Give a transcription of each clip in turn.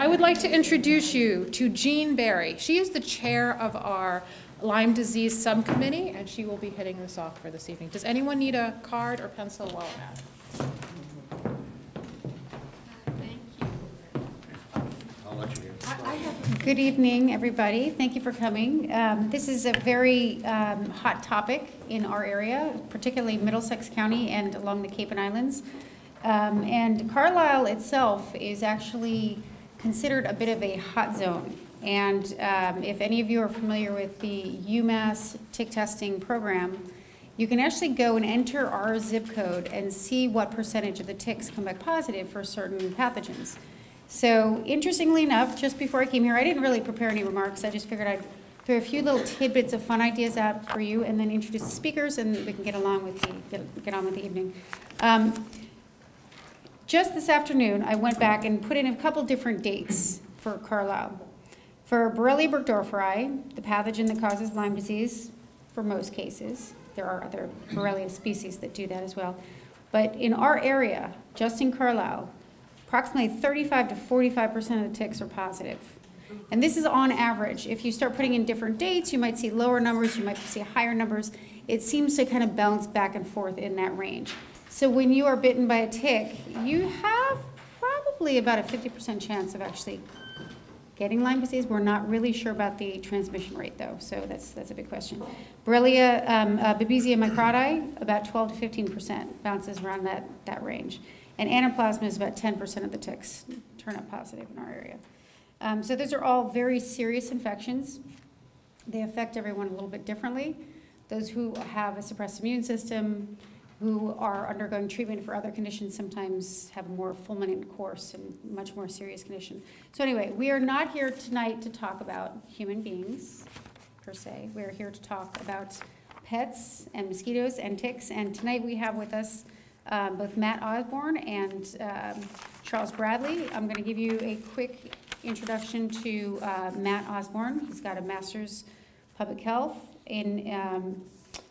I would like to introduce you to Jean Barry. She is the chair of our Lyme Disease Subcommittee, and she will be hitting this off for this evening. Does anyone need a card or pencil while I'm at it? I'll let you hear. Good evening, everybody. Thank you for coming. Um, This is a very um, hot topic in our area, particularly Middlesex County and along the Cape and Islands. Um, And Carlisle itself is actually considered a bit of a hot zone. And um, if any of you are familiar with the UMass tick testing program, you can actually go and enter our zip code and see what percentage of the ticks come back positive for certain pathogens. So interestingly enough, just before I came here, I didn't really prepare any remarks. I just figured I'd throw a few little tidbits of fun ideas out for you and then introduce the speakers and we can get along with the, get, get on with the evening. Um, just this afternoon, I went back and put in a couple different dates for Carlisle. For Borrelia burgdorferi, the pathogen that causes Lyme disease, for most cases, there are other Borrelia species that do that as well. But in our area, just in Carlisle, approximately 35 to 45% of the ticks are positive. And this is on average. If you start putting in different dates, you might see lower numbers, you might see higher numbers. It seems to kind of bounce back and forth in that range. So when you are bitten by a tick, you have probably about a 50% chance of actually getting Lyme disease. We're not really sure about the transmission rate, though, so that's, that's a big question. Borrelia um, uh, babesia microti, about 12 to 15% bounces around that, that range. And anaplasma is about 10% of the ticks turn up positive in our area. Um, so those are all very serious infections. They affect everyone a little bit differently. Those who have a suppressed immune system, who are undergoing treatment for other conditions sometimes have a more fulminant course and much more serious condition. So anyway, we are not here tonight to talk about human beings per se. We're here to talk about pets and mosquitoes and ticks. And tonight we have with us um, both Matt Osborne and um, Charles Bradley. I'm going to give you a quick introduction to uh, Matt Osborne. He's got a master's public health in um,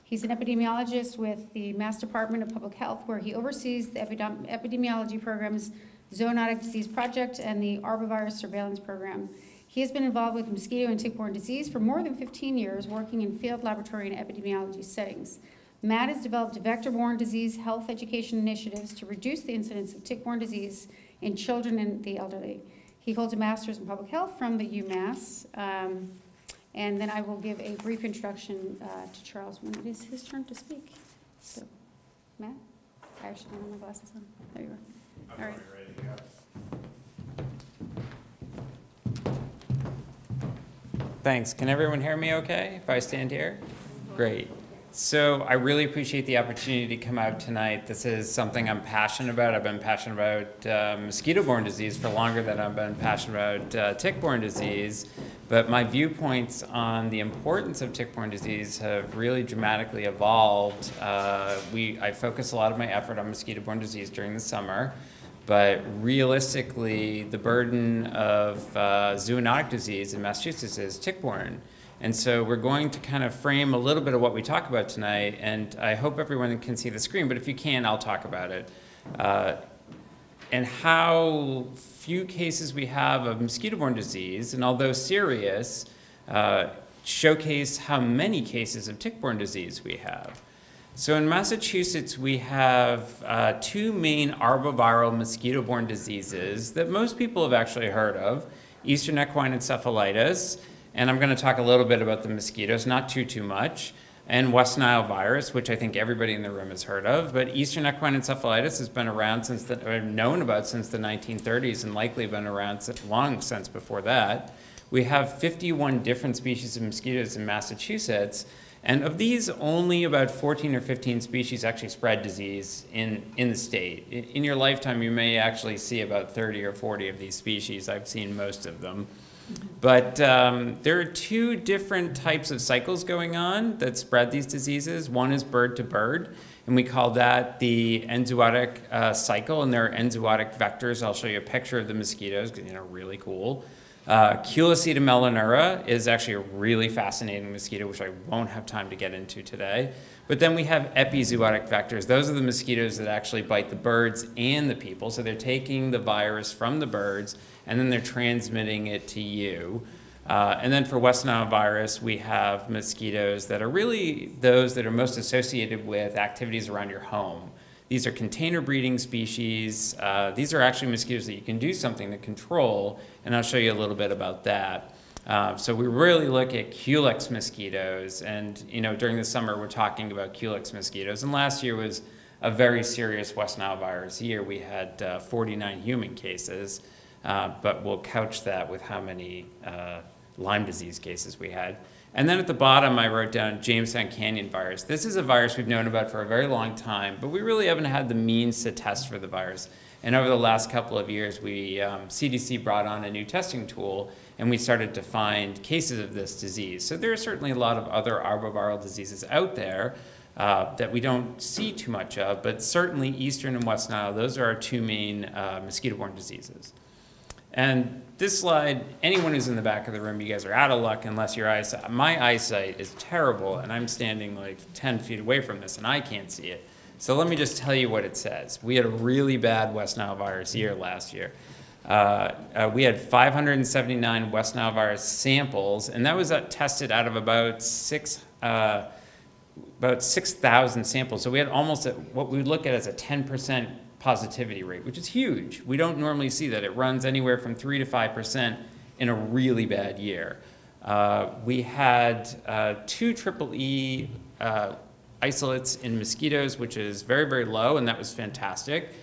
He's an epidemiologist with the Mass Department of Public Health, where he oversees the epidemiology programs, Zoonotic Disease Project, and the Arbovirus Surveillance Program. He has been involved with mosquito and tick-borne disease for more than 15 years, working in field laboratory and epidemiology settings. Matt has developed vector-borne disease health education initiatives to reduce the incidence of tick-borne disease in children and the elderly. He holds a master's in public health from the UMass. Um, and then I will give a brief introduction uh, to Charles when it is his turn to speak. So, Matt? I actually don't have my glasses on. There you are. All right. Thanks. Can everyone hear me okay if I stand here? Great. So I really appreciate the opportunity to come out tonight. This is something I'm passionate about. I've been passionate about uh, mosquito-borne disease for longer than I've been passionate about uh, tick-borne disease. But my viewpoints on the importance of tick-borne disease have really dramatically evolved. Uh, we, I focus a lot of my effort on mosquito-borne disease during the summer. But realistically, the burden of uh, zoonotic disease in Massachusetts is tick-borne. And so we're going to kind of frame a little bit of what we talk about tonight, and I hope everyone can see the screen, but if you can, I'll talk about it. Uh, and how few cases we have of mosquito-borne disease, and although serious, uh, showcase how many cases of tick-borne disease we have. So in Massachusetts, we have uh, two main arboviral mosquito-borne diseases that most people have actually heard of, Eastern equine encephalitis, and I'm going to talk a little bit about the mosquitoes, not too, too much, and West Nile virus, which I think everybody in the room has heard of. But Eastern equine encephalitis has been around since the, or known about since the 1930s and likely been around long since before that. We have 51 different species of mosquitoes in Massachusetts. And of these, only about 14 or 15 species actually spread disease in, in the state. In, in your lifetime, you may actually see about 30 or 40 of these species. I've seen most of them. But um, there are two different types of cycles going on that spread these diseases. One is bird to bird, and we call that the enzootic uh, cycle, and there are enzootic vectors. I'll show you a picture of the mosquitoes, you know, really cool. Uh, Culiseta melanura is actually a really fascinating mosquito, which I won't have time to get into today. But then we have epizootic vectors. Those are the mosquitoes that actually bite the birds and the people. So they're taking the virus from the birds and then they're transmitting it to you. Uh, and then for West Nile virus, we have mosquitoes that are really those that are most associated with activities around your home. These are container breeding species. Uh, these are actually mosquitoes that you can do something to control, and I'll show you a little bit about that. Uh, so we really look at Culex mosquitoes, and you know during the summer we're talking about Culex mosquitoes. And last year was a very serious West Nile virus year. We had uh, 49 human cases, uh, but we'll couch that with how many uh, Lyme disease cases we had. And then at the bottom, I wrote down Jamestown Canyon virus. This is a virus we've known about for a very long time, but we really haven't had the means to test for the virus. And over the last couple of years, we um, CDC brought on a new testing tool, and we started to find cases of this disease. So there are certainly a lot of other arboviral diseases out there uh, that we don't see too much of, but certainly Eastern and West Nile, those are our two main uh, mosquito-borne diseases. And this slide, anyone who's in the back of the room, you guys are out of luck unless your eyesight, my eyesight is terrible and I'm standing like 10 feet away from this and I can't see it. So let me just tell you what it says. We had a really bad West Nile virus year last year. Uh, uh, we had 579 West Nile virus samples, and that was uh, tested out of about six, uh, about 6,000 samples. So we had almost a, what we would look at as a 10% positivity rate, which is huge. We don't normally see that. It runs anywhere from 3 to 5% in a really bad year. Uh, we had uh, two triple E uh, isolates in mosquitoes, which is very, very low, and that was fantastic.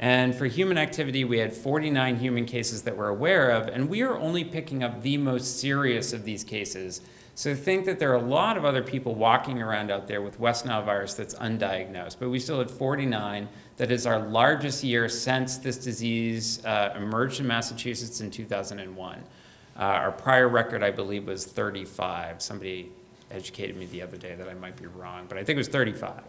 And for human activity, we had 49 human cases that we're aware of, and we are only picking up the most serious of these cases. So think that there are a lot of other people walking around out there with West Nile virus that's undiagnosed, but we still had 49 that is our largest year since this disease uh, emerged in Massachusetts in 2001. Uh, our prior record, I believe, was 35. Somebody educated me the other day that I might be wrong, but I think it was 35.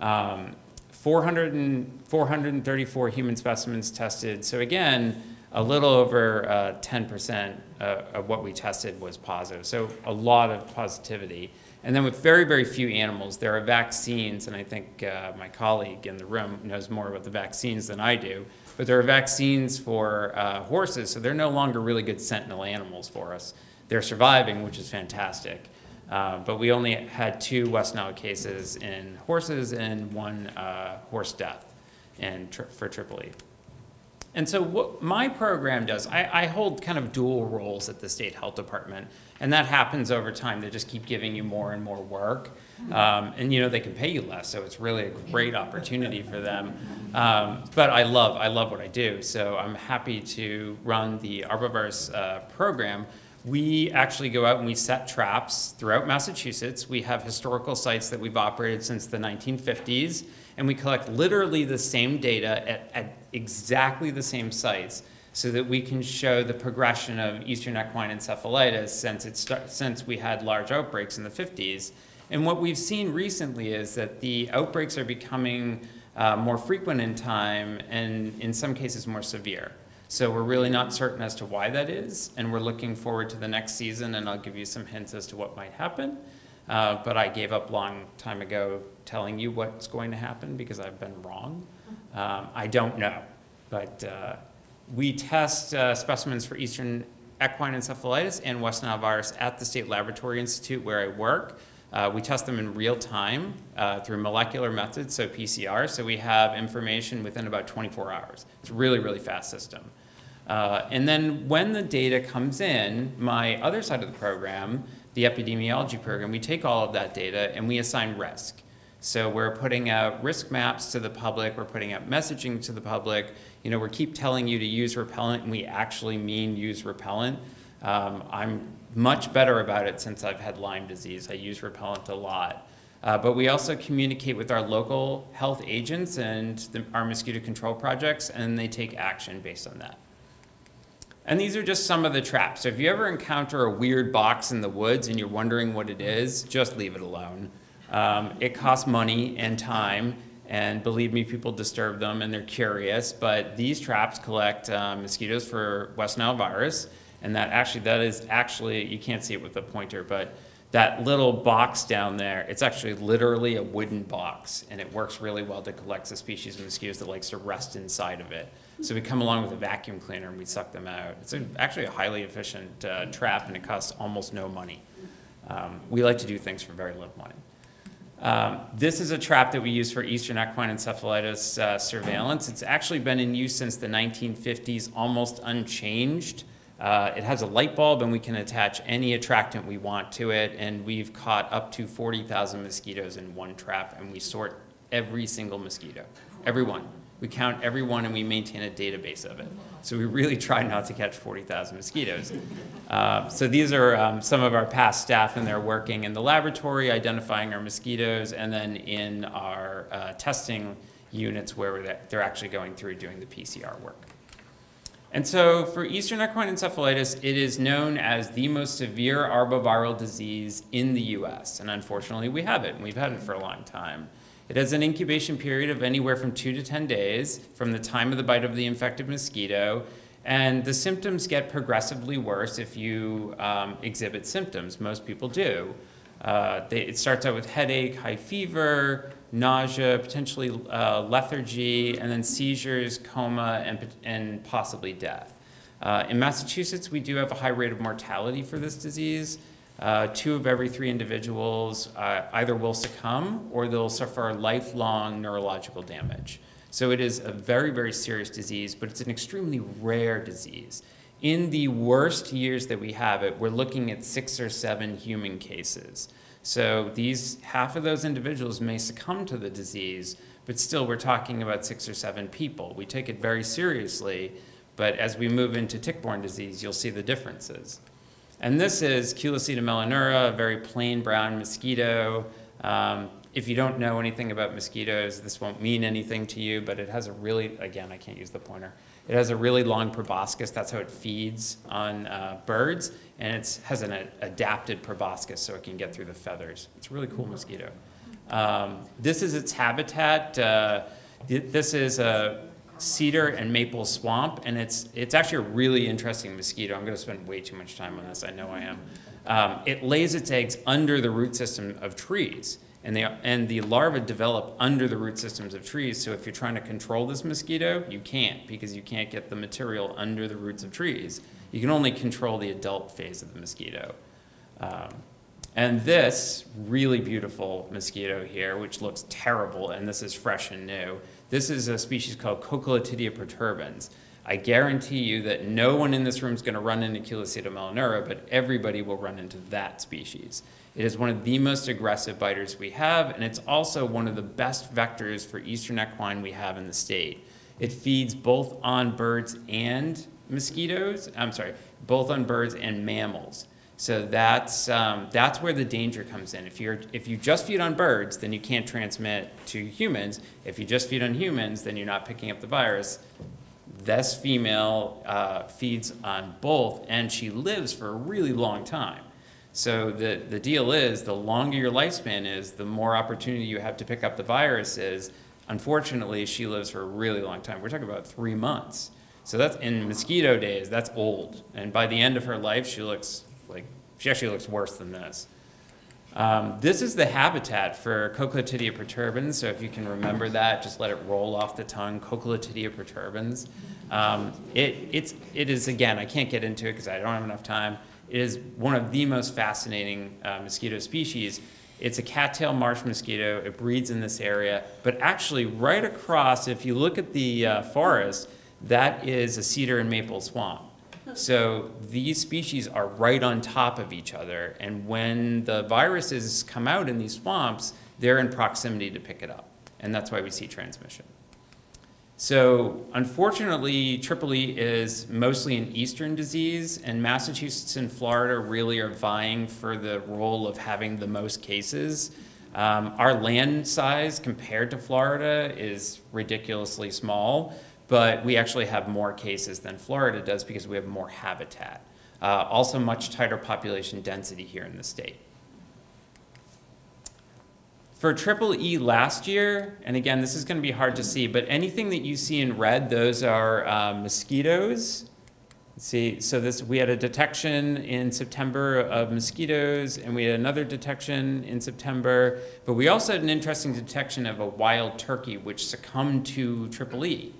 Um, 400 and, 434 human specimens tested. So again, a little over 10% uh, of what we tested was positive. So a lot of positivity. And then with very, very few animals, there are vaccines, and I think uh, my colleague in the room knows more about the vaccines than I do, but there are vaccines for uh, horses, so they're no longer really good sentinel animals for us. They're surviving, which is fantastic. Uh, but we only had two West Nile cases in horses and one uh, horse death in tri for Triple E. And so what my program does, I, I, hold kind of dual roles at the state health department, and that happens over time. They just keep giving you more and more work, um, and you know they can pay you less, so it's really a great opportunity for them. Um, but I love I love what I do, so I'm happy to run the Arbovirus uh, program. We actually go out and we set traps throughout Massachusetts. We have historical sites that we've operated since the 1950s and we collect literally the same data at, at exactly the same sites so that we can show the progression of eastern equine encephalitis since, it start, since we had large outbreaks in the 50s. And what we've seen recently is that the outbreaks are becoming uh, more frequent in time and in some cases more severe. So we're really not certain as to why that is, and we're looking forward to the next season, and I'll give you some hints as to what might happen. Uh, but I gave up long time ago telling you what's going to happen because I've been wrong. Um, I don't know, but uh, we test uh, specimens for Eastern equine encephalitis and West Nile virus at the State Laboratory Institute where I work. Uh, we test them in real time uh, through molecular methods, so PCR, so we have information within about 24 hours. It's a really, really fast system. Uh, and then when the data comes in, my other side of the program the epidemiology program, we take all of that data and we assign risk. So we're putting out risk maps to the public, we're putting out messaging to the public. You know, we keep telling you to use repellent and we actually mean use repellent. Um, I'm much better about it since I've had Lyme disease. I use repellent a lot. Uh, but we also communicate with our local health agents and the, our mosquito control projects, and they take action based on that. And these are just some of the traps. So if you ever encounter a weird box in the woods and you're wondering what it is, just leave it alone. Um, it costs money and time, and believe me, people disturb them and they're curious, but these traps collect uh, mosquitoes for West Nile virus, And that actually, that is actually, you can't see it with the pointer, but that little box down there, it's actually literally a wooden box, and it works really well to collect the species of mosquitoes that likes to rest inside of it. So we come along with a vacuum cleaner and we suck them out. It's a, actually a highly efficient uh, trap, and it costs almost no money. Um, we like to do things for very little money. Um, this is a trap that we use for eastern equine encephalitis uh, surveillance. It's actually been in use since the 1950s, almost unchanged. Uh, it has a light bulb and we can attach any attractant we want to it and we've caught up to 40,000 mosquitoes in one trap and we sort every single mosquito, every one. We count every one and we maintain a database of it. So we really try not to catch 40,000 mosquitoes. Uh, so these are um, some of our past staff and they're working in the laboratory identifying our mosquitoes and then in our uh, testing units where they're actually going through doing the PCR work. And so for Eastern equine encephalitis, it is known as the most severe arboviral disease in the US. And unfortunately, we have it, and we've had it for a long time. It has an incubation period of anywhere from two to 10 days from the time of the bite of the infected mosquito. And the symptoms get progressively worse if you um, exhibit symptoms. Most people do. Uh, they, it starts out with headache, high fever, nausea, potentially uh, lethargy, and then seizures, coma, and, and possibly death. Uh, in Massachusetts, we do have a high rate of mortality for this disease. Uh, two of every three individuals uh, either will succumb or they'll suffer lifelong neurological damage. So it is a very, very serious disease, but it's an extremely rare disease. In the worst years that we have it, we're looking at six or seven human cases. So these half of those individuals may succumb to the disease, but still we're talking about six or seven people. We take it very seriously, but as we move into tick-borne disease, you'll see the differences. And this is Culiseta melanura, a very plain brown mosquito. Um, if you don't know anything about mosquitoes, this won't mean anything to you, but it has a really, again, I can't use the pointer. It has a really long proboscis. That's how it feeds on uh, birds. And it has an a, adapted proboscis so it can get through the feathers. It's a really cool mosquito. Um, this is its habitat. Uh, th this is a cedar and maple swamp, and it's, it's actually a really interesting mosquito. I'm going to spend way too much time on this. I know I am. Um, it lays its eggs under the root system of trees and, they, and the larvae develop under the root systems of trees. So if you're trying to control this mosquito, you can't because you can't get the material under the roots of trees. You can only control the adult phase of the mosquito. Um, and this really beautiful mosquito here, which looks terrible, and this is fresh and new, this is a species called Coquillettidia perturbans. I guarantee you that no one in this room is going to run into Culiseta melanura, but everybody will run into that species. It is one of the most aggressive biters we have, and it's also one of the best vectors for eastern equine we have in the state. It feeds both on birds and mosquitoes, I'm sorry, both on birds and mammals. So that's, um, that's where the danger comes in. If, you're, if you just feed on birds, then you can't transmit to humans. If you just feed on humans, then you're not picking up the virus. This female uh, feeds on both, and she lives for a really long time. So the, the deal is, the longer your lifespan is, the more opportunity you have to pick up the virus is. Unfortunately, she lives for a really long time. We're talking about three months. So that's in mosquito days, that's old. And by the end of her life, she looks like, she actually looks worse than this. Um, this is the habitat for Coquillettidia perturbans, so if you can remember that, just let it roll off the tongue, Coquillettidia perturbans. Um, it, it's, it is, again, I can't get into it because I don't have enough time. It is one of the most fascinating uh, mosquito species. It's a cattail marsh mosquito. It breeds in this area. But actually, right across, if you look at the uh, forest, that is a cedar and maple swamp. So these species are right on top of each other. And when the viruses come out in these swamps, they're in proximity to pick it up. And that's why we see transmission. So unfortunately, Triple E is mostly an eastern disease, and Massachusetts and Florida really are vying for the role of having the most cases. Um, our land size compared to Florida is ridiculously small, but we actually have more cases than Florida does because we have more habitat. Uh, also much tighter population density here in the state. For triple E last year, and again, this is going to be hard to see, but anything that you see in red, those are uh, mosquitoes. See, so this, we had a detection in September of mosquitoes, and we had another detection in September, but we also had an interesting detection of a wild turkey which succumbed to triple E.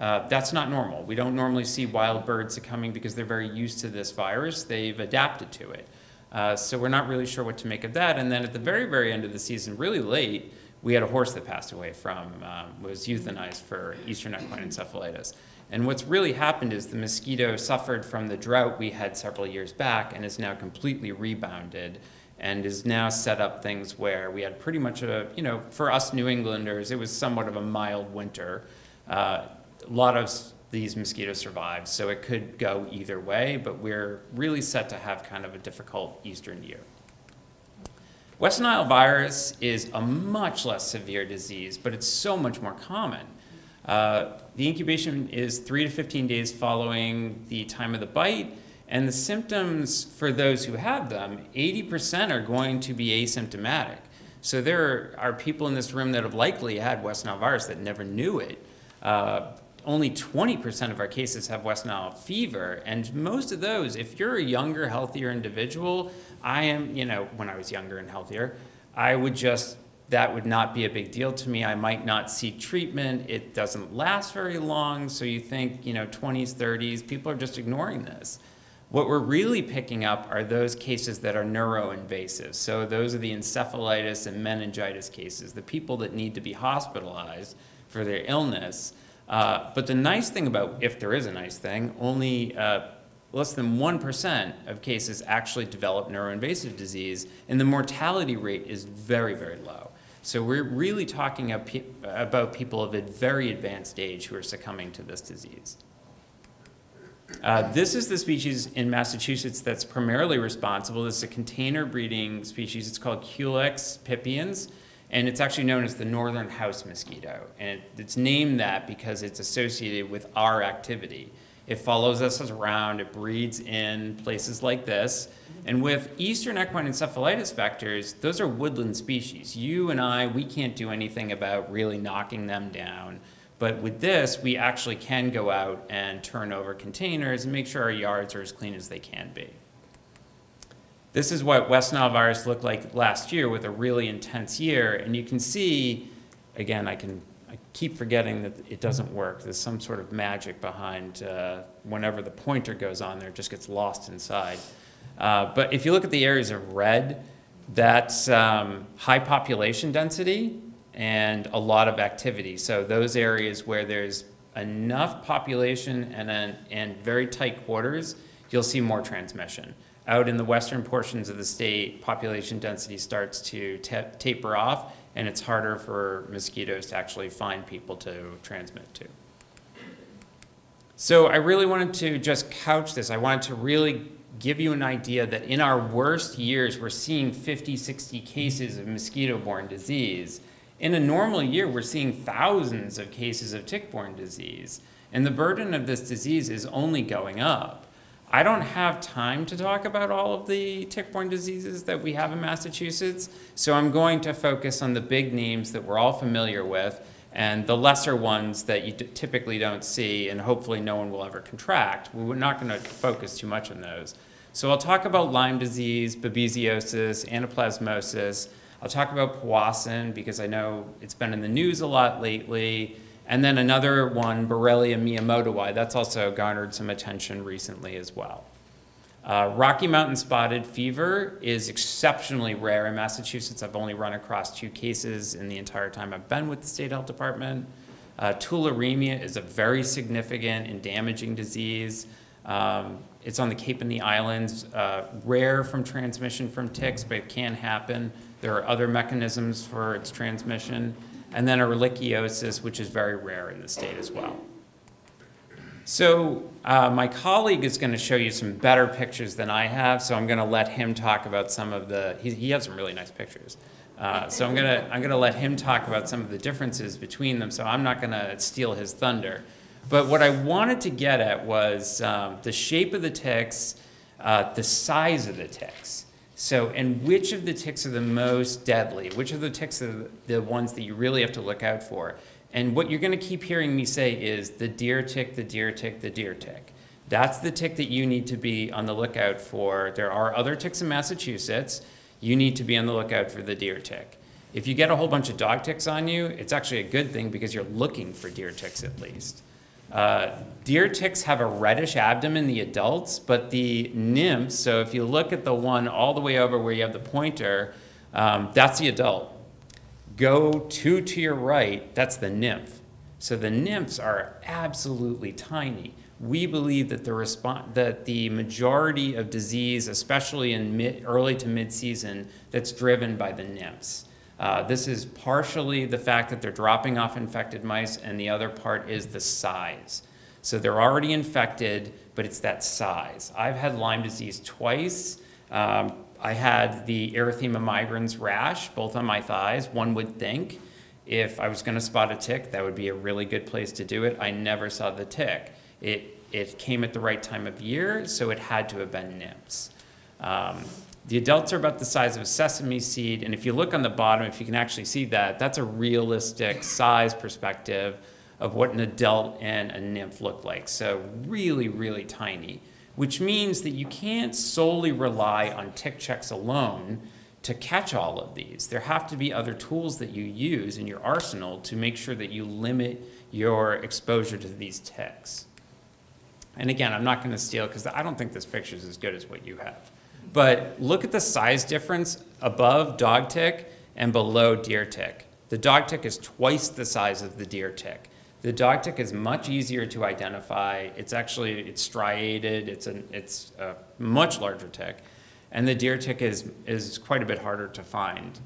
Uh, that's not normal. We don't normally see wild birds succumbing because they're very used to this virus. They've adapted to it. Uh, so we're not really sure what to make of that. And then at the very, very end of the season, really late, we had a horse that passed away from, um, was euthanized for eastern equine encephalitis. And what's really happened is the mosquito suffered from the drought we had several years back and is now completely rebounded and is now set up things where we had pretty much a, you know, for us New Englanders, it was somewhat of a mild winter. Uh, a lot of these mosquitoes survive, so it could go either way, but we're really set to have kind of a difficult eastern year. West Nile virus is a much less severe disease, but it's so much more common. Uh, the incubation is 3 to 15 days following the time of the bite, and the symptoms for those who have them, 80% are going to be asymptomatic. So there are people in this room that have likely had West Nile virus that never knew it. Uh, only 20% of our cases have West Nile fever, and most of those, if you're a younger, healthier individual, I am, you know, when I was younger and healthier, I would just, that would not be a big deal to me. I might not seek treatment. It doesn't last very long, so you think, you know, 20s, 30s, people are just ignoring this. What we're really picking up are those cases that are neuroinvasive. So those are the encephalitis and meningitis cases, the people that need to be hospitalized for their illness. Uh, but the nice thing about, if there is a nice thing, only uh, less than 1% of cases actually develop neuroinvasive disease, and the mortality rate is very, very low. So we're really talking about people of a very advanced age who are succumbing to this disease. Uh, this is the species in Massachusetts that's primarily responsible. This is a container breeding species. It's called Culex pipiens, and it's actually known as the northern house mosquito. And it, it's named that because it's associated with our activity. It follows us around, it breeds in places like this. And with eastern equine encephalitis vectors, those are woodland species. You and I, we can't do anything about really knocking them down. But with this, we actually can go out and turn over containers and make sure our yards are as clean as they can be. This is what West Nile virus looked like last year with a really intense year. And you can see, again, I can I keep forgetting that it doesn't work. There's some sort of magic behind uh, whenever the pointer goes on there, it just gets lost inside. Uh, but if you look at the areas of red, that's um, high population density and a lot of activity. So those areas where there's enough population and, an, and very tight quarters, you'll see more transmission. Out in the western portions of the state, population density starts to ta taper off, and it's harder for mosquitoes to actually find people to transmit to. So I really wanted to just couch this. I wanted to really give you an idea that in our worst years, we're seeing 50, 60 cases of mosquito-borne disease. In a normal year, we're seeing thousands of cases of tick-borne disease. And the burden of this disease is only going up. I don't have time to talk about all of the tick-borne diseases that we have in Massachusetts, so I'm going to focus on the big names that we're all familiar with and the lesser ones that you typically don't see and hopefully no one will ever contract. We're not going to focus too much on those. So I'll talk about Lyme disease, babesiosis, anaplasmosis. I'll talk about Powassan because I know it's been in the news a lot lately. And then another one, Borrelia miyamotoi, that's also garnered some attention recently as well. Uh, Rocky Mountain spotted fever is exceptionally rare in Massachusetts. I've only run across two cases in the entire time I've been with the state health department. Uh, tularemia is a very significant and damaging disease. Um, it's on the Cape and the Islands, uh, rare from transmission from ticks, but it can happen. There are other mechanisms for its transmission and then ehrlichiosis, which is very rare in the state as well. So uh, my colleague is going to show you some better pictures than I have, so I'm going to let him talk about some of the, he, he has some really nice pictures. Uh, so I'm going to I'm going to let him talk about some of the differences between them, so I'm not going to steal his thunder. But what I wanted to get at was um, the shape of the ticks, uh, the size of the ticks. So, and which of the ticks are the most deadly? Which of the ticks are the ones that you really have to look out for? And what you're going to keep hearing me say is the deer tick, the deer tick, the deer tick. That's the tick that you need to be on the lookout for. There are other ticks in Massachusetts. You need to be on the lookout for the deer tick. If you get a whole bunch of dog ticks on you, it's actually a good thing because you're looking for deer ticks at least. Uh, deer ticks have a reddish abdomen, the adults, but the nymphs, so if you look at the one all the way over where you have the pointer, um, that's the adult. Go two to your right, that's the nymph. So the nymphs are absolutely tiny. We believe that the respon that the majority of disease, especially in mid, early to mid-season, that's driven by the nymphs. Uh, this is partially the fact that they're dropping off infected mice, and the other part is the size. So they're already infected, but it's that size. I've had Lyme disease twice. Um, I had the erythema migrans rash, both on my thighs. One would think if I was going to spot a tick, that would be a really good place to do it. I never saw the tick. It, it came at the right time of year, so it had to have been nymphs. Um, the adults are about the size of a sesame seed, and if you look on the bottom, if you can actually see that, that's a realistic size perspective of what an adult and a nymph look like. So really, really tiny, which means that you can't solely rely on tick checks alone to catch all of these. There have to be other tools that you use in your arsenal to make sure that you limit your exposure to these ticks. And again, I'm not going to steal because I don't think this picture is as good as what you have. But look at the size difference above dog tick and below deer tick. The dog tick is twice the size of the deer tick. The dog tick is much easier to identify. It's actually, it's striated, it's, an, it's a much larger tick. And the deer tick is, is quite a bit harder to find.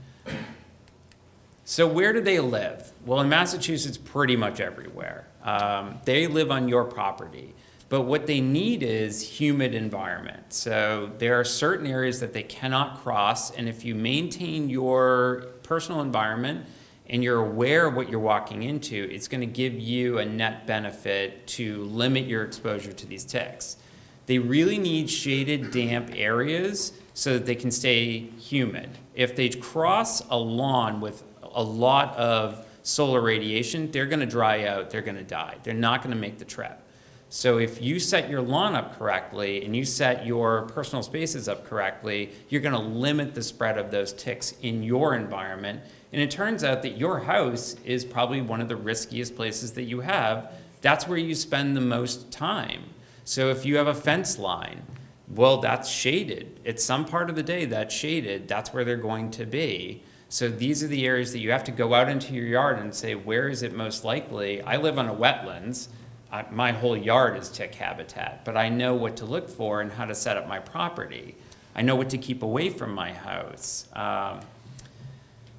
So where do they live? Well, in Massachusetts, pretty much everywhere. Um, they live on your property. But what they need is humid environment. So there are certain areas that they cannot cross, and if you maintain your personal environment and you're aware of what you're walking into, it's going to give you a net benefit to limit your exposure to these ticks. They really need shaded, damp areas so that they can stay humid. If they cross a lawn with a lot of solar radiation, they're going to dry out, they're going to die. They're not going to make the trip. So if you set your lawn up correctly and you set your personal spaces up correctly, you're going to limit the spread of those ticks in your environment. And it turns out that your house is probably one of the riskiest places that you have. That's where you spend the most time. So if you have a fence line, well, that's shaded. It's some part of the day that's shaded. That's where they're going to be. So these are the areas that you have to go out into your yard and say, where is it most likely? I live on a wetlands. My whole yard is tick habitat, but I know what to look for and how to set up my property. I know what to keep away from my house. Um,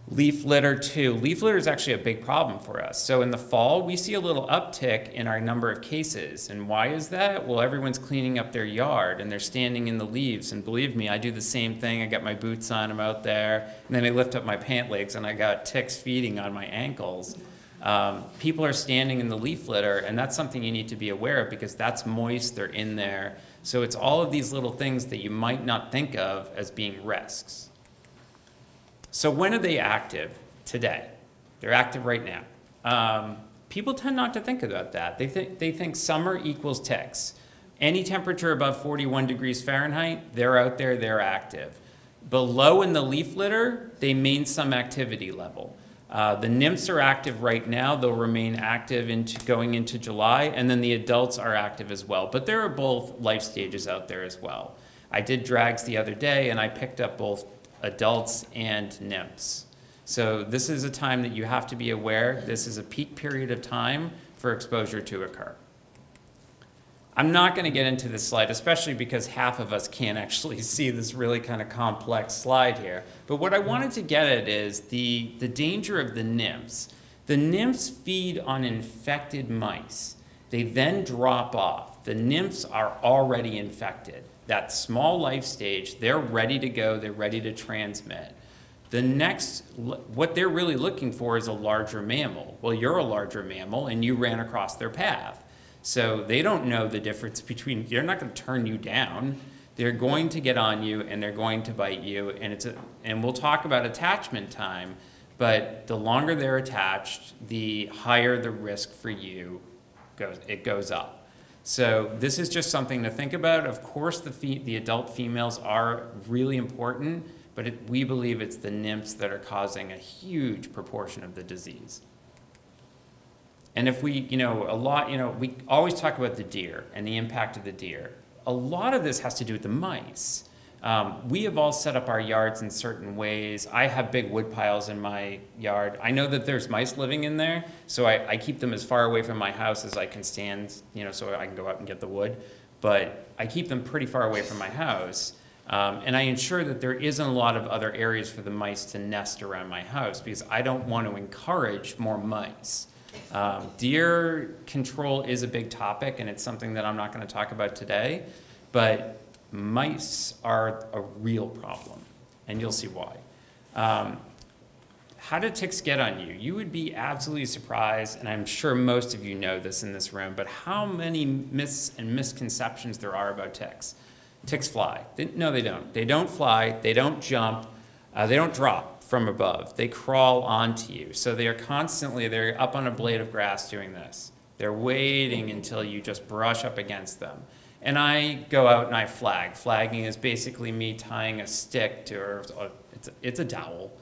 leaf litter too. Leaf litter is actually a big problem for us. So in the fall, we see a little uptick in our number of cases. And why is that? Well, everyone's cleaning up their yard and they're standing in the leaves. And believe me, I do the same thing. I got my boots on, I'm out there, and then I lift up my pant legs and I got ticks feeding on my ankles. Um, people are standing in the leaf litter, and that's something you need to be aware of because that's moist, they're in there. So it's all of these little things that you might not think of as being risks. So when are they active? Today. They're active right now. Um, people tend not to think about that. They, th they think summer equals ticks. Any temperature above 41 degrees Fahrenheit, they're out there, they're active. Below in the leaf litter, they mean some activity level. Uh, the nymphs are active right now. They'll remain active into going into July, and then the adults are active as well. But there are both life stages out there as well. I did drags the other day, and I picked up both adults and nymphs. So this is a time that you have to be aware. This is a peak period of time for exposure to occur. I'm not going to get into this slide, especially because half of us can't actually see this really kind of complex slide here. But what I wanted to get at is the, the danger of the nymphs. The nymphs feed on infected mice. They then drop off. The nymphs are already infected. That small life stage, they're ready to go, they're ready to transmit. The next, what they're really looking for is a larger mammal. Well, you're a larger mammal and you ran across their path. So they don't know the difference between, they're not going to turn you down. They're going to get on you and they're going to bite you. And, it's a, and we'll talk about attachment time, but the longer they're attached, the higher the risk for you goes, it goes up. So this is just something to think about. Of course, the the adult females are really important, but it, we believe it's the nymphs that are causing a huge proportion of the disease. And if we, you know, a lot, you know, we always talk about the deer and the impact of the deer. A lot of this has to do with the mice. Um, we have all set up our yards in certain ways. I have big wood piles in my yard. I know that there's mice living in there, so I, I keep them as far away from my house as I can stand, you know, so I can go out and get the wood. But I keep them pretty far away from my house. Um, and I ensure that there isn't a lot of other areas for the mice to nest around my house because I don't want to encourage more mice. Um, deer control is a big topic, and it's something that I'm not going to talk about today. But mice are a real problem, and you'll see why. Um, how do ticks get on you? You would be absolutely surprised, and I'm sure most of you know this in this room, but how many myths and misconceptions there are about ticks. Ticks fly. They, no, they don't. They don't fly, they don't jump, uh, they don't drop from above. They crawl onto you. So they are constantly, they're up on a blade of grass doing this. They're waiting until you just brush up against them. And I go out and I flag. Flagging is basically me tying a stick to, or it's a, it's a dowel,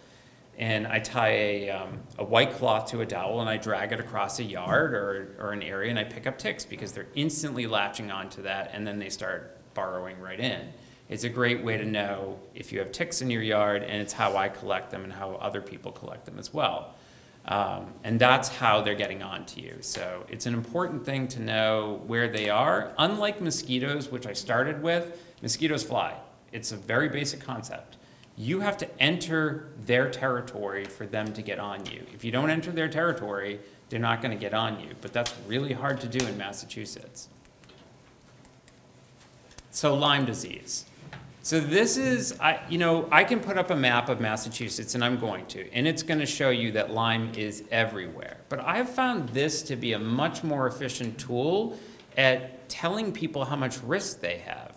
and I tie a, um, a white cloth to a dowel and I drag it across a yard or, or an area and I pick up ticks because they're instantly latching onto that and then they start burrowing right in. It's a great way to know if you have ticks in your yard and it's how I collect them and how other people collect them as well. Um, and that's how they're getting onto you. So it's an important thing to know where they are. Unlike mosquitoes, which I started with, mosquitoes fly. It's a very basic concept. You have to enter their territory for them to get on you. If you don't enter their territory, they're not going to get on you. But that's really hard to do in Massachusetts. So Lyme disease. So this is, I, you know, I can put up a map of Massachusetts, and I'm going to, and it's going to show you that Lyme is everywhere. But I've found this to be a much more efficient tool at telling people how much risk they have.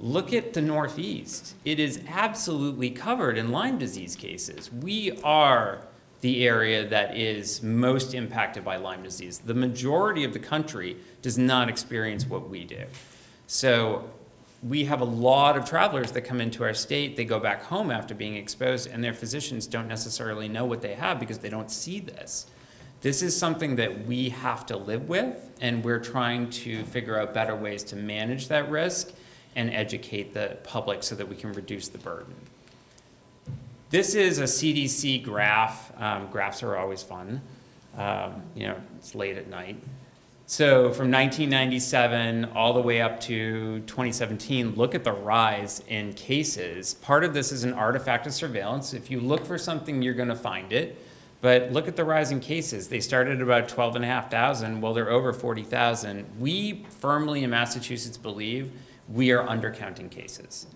Look at the Northeast. It is absolutely covered in Lyme disease cases. We are the area that is most impacted by Lyme disease. The majority of the country does not experience what we do. So we have a lot of travelers that come into our state, they go back home after being exposed, and their physicians don't necessarily know what they have because they don't see this. This is something that we have to live with, and we're trying to figure out better ways to manage that risk and educate the public so that we can reduce the burden. This is a CDC graph. Um, graphs are always fun. Um, you know, it's late at night. So from 1997 all the way up to 2017, look at the rise in cases. Part of this is an artifact of surveillance. If you look for something, you're going to find it. But look at the rise in cases. They started at about 12,500. Well, they're over 40,000. We firmly in Massachusetts believe we are undercounting cases.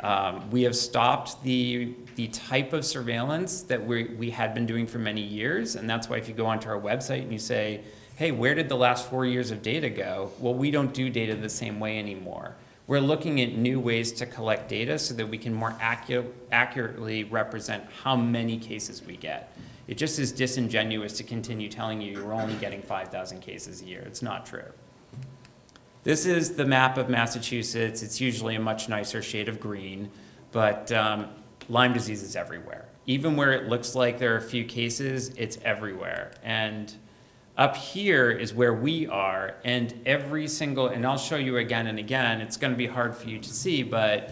Um, we have stopped the, the type of surveillance that we, we had been doing for many years. And that's why if you go onto our website and you say, hey, where did the last four years of data go? Well, we don't do data the same way anymore. We're looking at new ways to collect data so that we can more accu accurately represent how many cases we get. It just is disingenuous to continue telling you you're only getting 5,000 cases a year. It's not true. This is the map of Massachusetts. It's usually a much nicer shade of green, but um, Lyme disease is everywhere. Even where it looks like there are a few cases, it's everywhere. And up here is where we are, and every single, and I'll show you again and again, it's going to be hard for you to see, but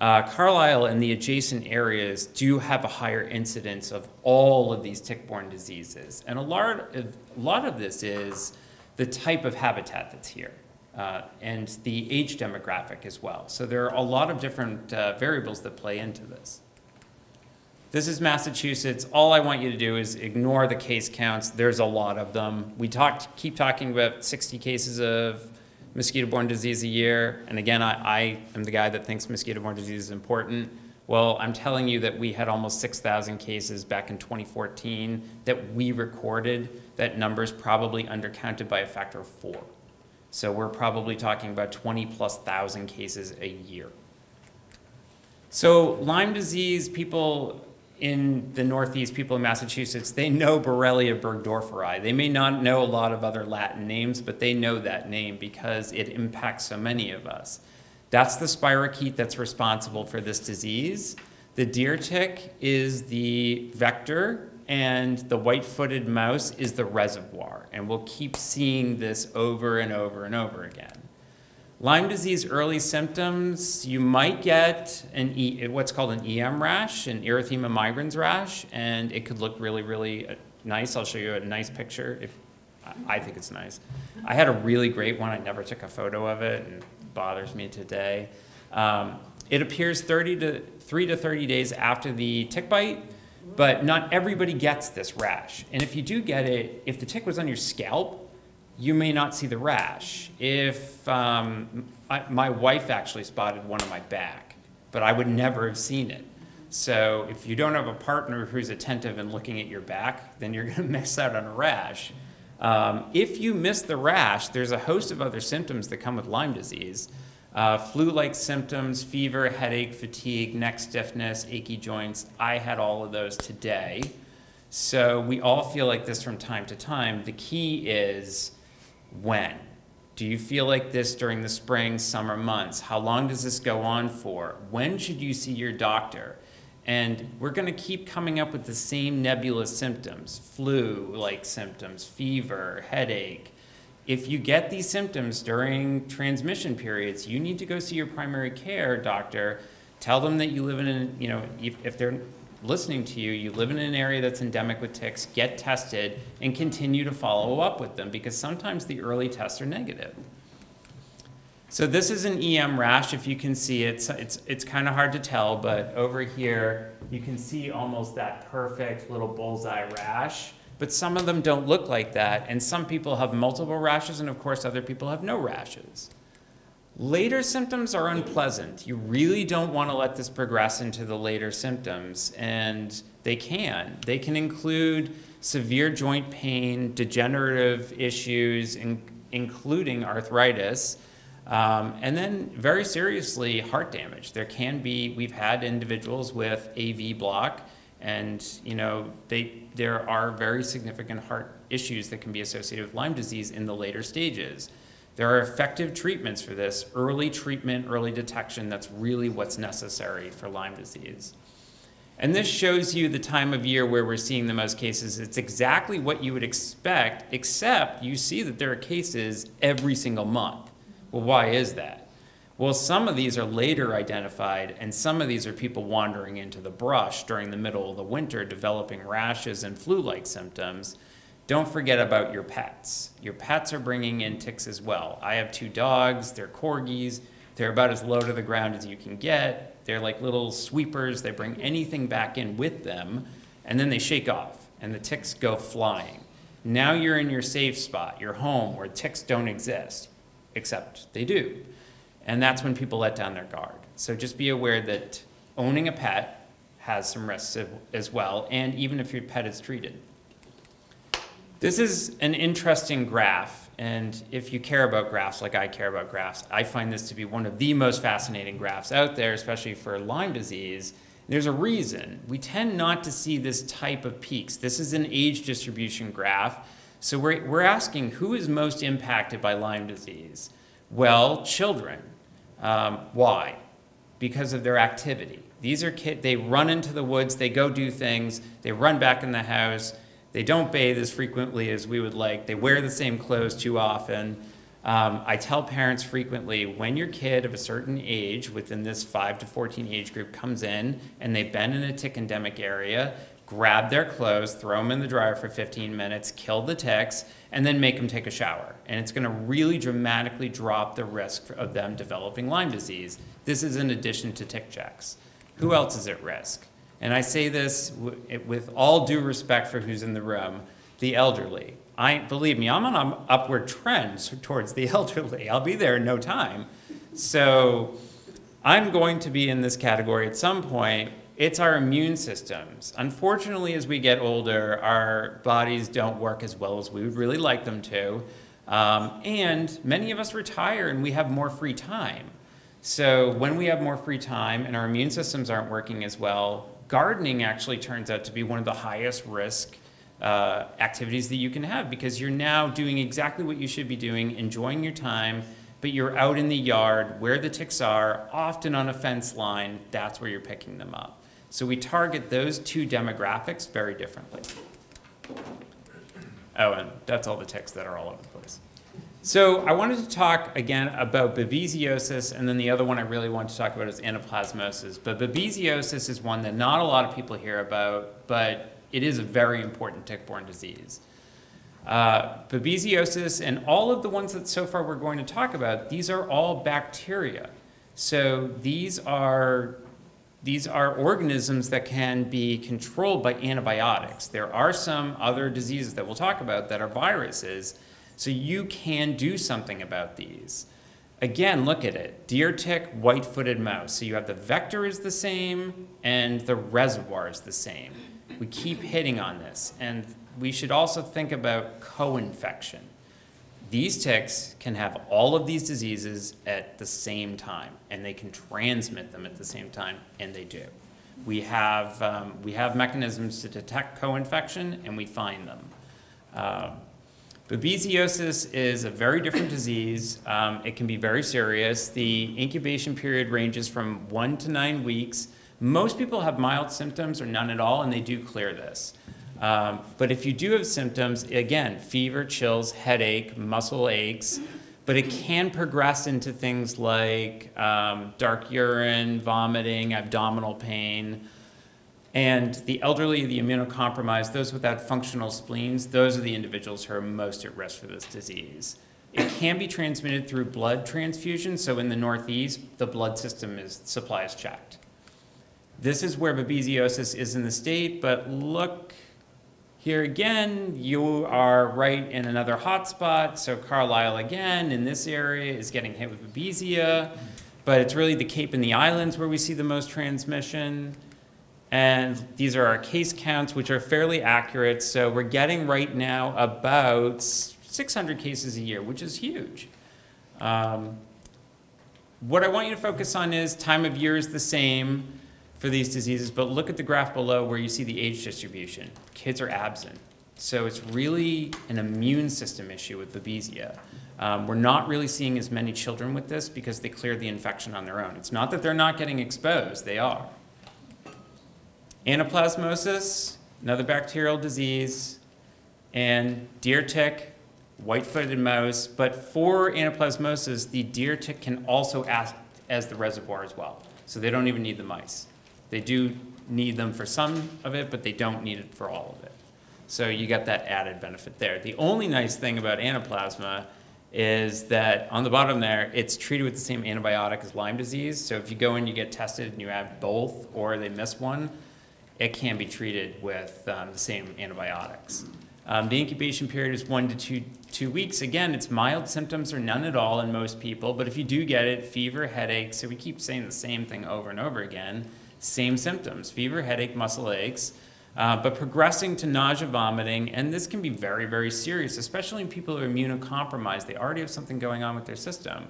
uh, Carlisle and the adjacent areas do have a higher incidence of all of these tick-borne diseases. And a lot of, a lot of this is the type of habitat that's here. Uh, and the age demographic as well. So there are a lot of different uh, variables that play into this. This is Massachusetts. All I want you to do is ignore the case counts. There's a lot of them. We talked, keep talking about 60 cases of mosquito-borne disease a year. And again, I, I am the guy that thinks mosquito-borne disease is important. Well, I'm telling you that we had almost 6,000 cases back in 2014 that we recorded. That number is probably undercounted by a factor of four. So we're probably talking about 20 plus thousand cases a year. So Lyme disease, people in the Northeast, people in Massachusetts, they know Borrelia burgdorferi. They may not know a lot of other Latin names, but they know that name because it impacts so many of us. That's the spirochete that's responsible for this disease. The deer tick is the vector, and the white-footed mouse is the reservoir. And we'll keep seeing this over and over and over again. Lyme disease early symptoms, you might get an e, what's called an EM rash, an erythema migrans rash, and it could look really, really uh, nice. I'll show you a nice picture if I think it's nice. I had a really great one. I never took a photo of it, and it bothers me today. Um, it appears 30 to 3 to 30 days after the tick bite, but not everybody gets this rash. And if you do get it, if the tick was on your scalp, you may not see the rash. If um, I, my wife actually spotted one on my back, but I would never have seen it. So if you don't have a partner who's attentive and looking at your back, then you're going to miss out on a rash. Um, if you miss the rash, there's a host of other symptoms that come with Lyme disease. Uh, flu-like symptoms, fever, headache, fatigue, neck stiffness, achy joints. I had all of those today. So we all feel like this from time to time. The key is when? Do you feel like this during the spring, summer months? How long does this go on for? When should you see your doctor? And we're going to keep coming up with the same nebulous symptoms flu like symptoms, fever, headache. If you get these symptoms during transmission periods, you need to go see your primary care doctor. Tell them that you live in, a, you know, if, if they're listening to you, you live in an area that's endemic with ticks, get tested, and continue to follow up with them because sometimes the early tests are negative. So this is an EM rash. If you can see it, it's, it's, it's kind of hard to tell, but over here, you can see almost that perfect little bullseye rash. But some of them don't look like that, and some people have multiple rashes, and of course, other people have no rashes. Later symptoms are unpleasant. You really don't want to let this progress into the later symptoms, and they can. They can include severe joint pain, degenerative issues, in, including arthritis, um, and then very seriously, heart damage. There can be, we've had individuals with AV block, and you know, they, there are very significant heart issues that can be associated with Lyme disease in the later stages. There are effective treatments for this. Early treatment, early detection, that's really what's necessary for Lyme disease. And this shows you the time of year where we're seeing the most cases. It's exactly what you would expect, except you see that there are cases every single month. Well, why is that? Well, some of these are later identified, and some of these are people wandering into the brush during the middle of the winter, developing rashes and flu-like symptoms. Don't forget about your pets. Your pets are bringing in ticks as well. I have two dogs, they're corgis. They're about as low to the ground as you can get. They're like little sweepers. They bring anything back in with them, and then they shake off, and the ticks go flying. Now you're in your safe spot, your home, where ticks don't exist, except they do. And that's when people let down their guard. So just be aware that owning a pet has some risks as well, and even if your pet is treated. This is an interesting graph, and if you care about graphs like I care about graphs, I find this to be one of the most fascinating graphs out there, especially for Lyme disease. There's a reason. We tend not to see this type of peaks. This is an age distribution graph. So we're, we're asking who is most impacted by Lyme disease? Well, children. Um, why? Because of their activity. These are kids, they run into the woods, they go do things, they run back in the house, they don't bathe as frequently as we would like. They wear the same clothes too often. Um, I tell parents frequently when your kid of a certain age within this 5 to 14 age group comes in and they've been in a tick endemic area, grab their clothes, throw them in the dryer for 15 minutes, kill the ticks, and then make them take a shower. And it's going to really dramatically drop the risk of them developing Lyme disease. This is in addition to tick checks. Who else is at risk? And I say this with all due respect for who's in the room, the elderly. I believe me, I'm on an upward trend towards the elderly. I'll be there in no time. So I'm going to be in this category at some point. It's our immune systems. Unfortunately, as we get older, our bodies don't work as well as we would really like them to. Um, and many of us retire and we have more free time. So when we have more free time and our immune systems aren't working as well, gardening actually turns out to be one of the highest risk uh, activities that you can have because you're now doing exactly what you should be doing, enjoying your time, but you're out in the yard where the ticks are, often on a fence line, that's where you're picking them up. So we target those two demographics very differently. Oh, and that's all the ticks that are all over the place. So I wanted to talk again about babesiosis, and then the other one I really want to talk about is anaplasmosis. But babesiosis is one that not a lot of people hear about, but it is a very important tick-borne disease. Uh, babesiosis and all of the ones that so far we're going to talk about, these are all bacteria. So these are these are organisms that can be controlled by antibiotics. There are some other diseases that we'll talk about that are viruses, so you can do something about these. Again, look at it. Deer tick, white-footed mouse. So you have the vector is the same and the reservoir is the same. We keep hitting on this. And we should also think about co-infection. These ticks can have all of these diseases at the same time, and they can transmit them at the same time, and they do. We have, um, we have mechanisms to detect co-infection, and we find them. Um, babesiosis is a very different disease. Um, it can be very serious. The incubation period ranges from one to nine weeks. Most people have mild symptoms or none at all, and they do clear this. Um, but if you do have symptoms, again, fever, chills, headache, muscle aches, but it can progress into things like um, dark urine, vomiting, abdominal pain. And the elderly, the immunocompromised, those without functional spleens, those are the individuals who are most at risk for this disease. It can be transmitted through blood transfusion. So in the Northeast, the blood system is supply is checked. This is where babesiosis is in the state, but look here again, you are right in another hotspot. So Carlisle again in this area is getting hit with babesia, but it's really the Cape and the Islands where we see the most transmission. And these are our case counts, which are fairly accurate. So we're getting right now about 600 cases a year, which is huge. Um, what I want you to focus on is time of year is the same for these diseases, but look at the graph below where you see the age distribution. Kids are absent. So it's really an immune system issue with babesia. Um, we're not really seeing as many children with this because they cleared the infection on their own. It's not that they're not getting exposed, they are. Anaplasmosis, another bacterial disease, and deer tick, white-footed mouse, but for anaplasmosis, the deer tick can also act as the reservoir as well. So they don't even need the mice. They do need them for some of it, but they don't need it for all of it. So you get that added benefit there. The only nice thing about anaplasma is that on the bottom there, it's treated with the same antibiotic as Lyme disease. So if you go in, you get tested and you have both, or they miss one, it can be treated with um, the same antibiotics. Um, the incubation period is one to two, two weeks. Again, it's mild symptoms or none at all in most people, but if you do get it, fever, headache, so we keep saying the same thing over and over again, same symptoms, fever, headache, muscle aches, uh, but progressing to nausea, vomiting, and this can be very, very serious, especially in people who are immunocompromised. They already have something going on with their system.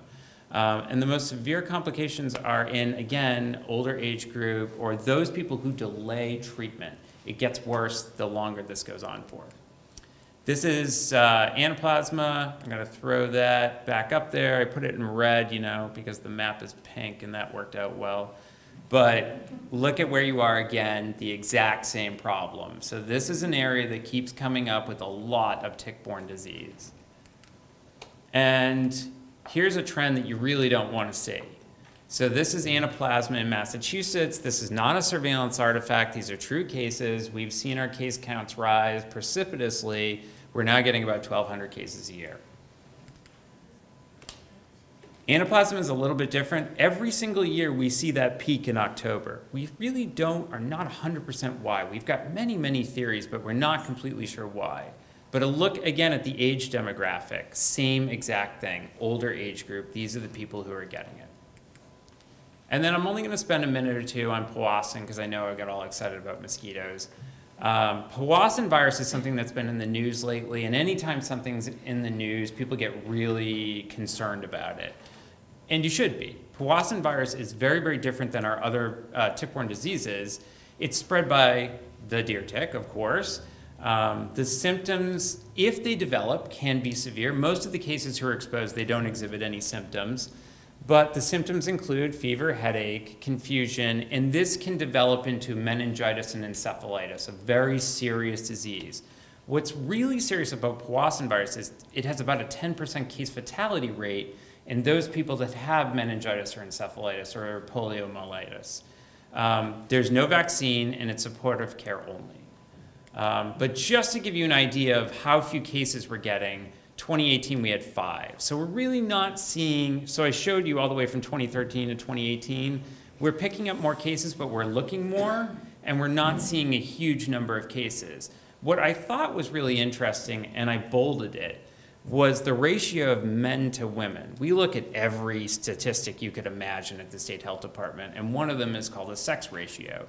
Uh, and the most severe complications are in, again, older age group or those people who delay treatment. It gets worse the longer this goes on for. This is uh, anaplasma. I'm going to throw that back up there. I put it in red, you know, because the map is pink and that worked out well. But look at where you are again, the exact same problem. So this is an area that keeps coming up with a lot of tick-borne disease. And here's a trend that you really don't want to see. So this is anaplasma in Massachusetts. This is not a surveillance artifact. These are true cases. We've seen our case counts rise precipitously. We're now getting about 1,200 cases a year. Anaplasma is a little bit different. Every single year we see that peak in October. We really don't, are not 100% why. We've got many, many theories, but we're not completely sure why. But a look again at the age demographic, same exact thing, older age group, these are the people who are getting it. And then I'm only going to spend a minute or two on Powassan because I know I got all excited about mosquitoes. Um, Powassan virus is something that's been in the news lately, and anytime something's in the news, people get really concerned about it and you should be. Powassan virus is very, very different than our other uh, tick-borne diseases It's spread by the deer tick, of course. Um, the symptoms, if they develop, can be severe. Most of the cases who are exposed, they don't exhibit any symptoms. But the symptoms include fever, headache, confusion, and this can develop into meningitis and encephalitis, a very serious disease. What's really serious about Powassan virus is it has about a 10% case fatality rate in those people that have meningitis or encephalitis or poliomyelitis. Um, there's no vaccine and it's supportive care only. Um, but just to give you an idea of how few cases we're getting, 2018 we had five. So we're really not seeing, so I showed you all the way from 2013 to 2018. We're picking up more cases, but we're looking more, and we're not seeing a huge number of cases. What I thought was really interesting, and I bolded it, was the ratio of men to women. We look at every statistic you could imagine at the state health department, and one of them is called a sex ratio.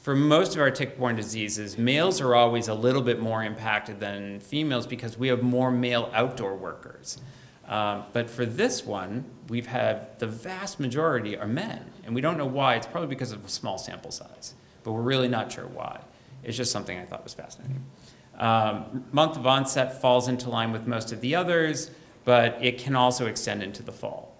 For most of our tick-borne diseases, males are always a little bit more impacted than females because we have more male outdoor workers. Um, but for this one, we've had the vast majority are men, and we don't know why. It's probably because of a small sample size, but we're really not sure why. It's just something I thought was fascinating. Um, month of onset falls into line with most of the others, but it can also extend into the fall.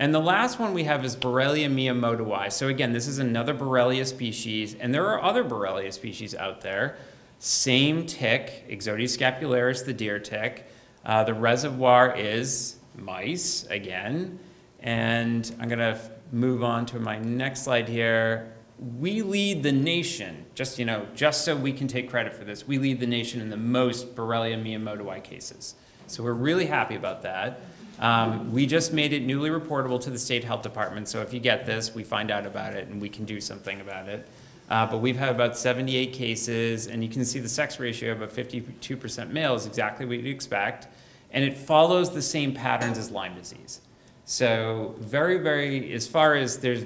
And the last one we have is Borrelia miyamotoi. So again, this is another Borrelia species, and there are other Borrelia species out there. Same tick, Ixodes scapularis, the deer tick. Uh, the reservoir is mice again. And I'm gonna move on to my next slide here. We lead the nation, just you know, just so we can take credit for this, we lead the nation in the most Borrelia miyamotoi cases. So we're really happy about that. Um, we just made it newly reportable to the state health department, so if you get this, we find out about it and we can do something about it. Uh, but we've had about 78 cases, and you can see the sex ratio of about 52% male is exactly what you'd expect, and it follows the same patterns as Lyme disease. So very, very, as far as there's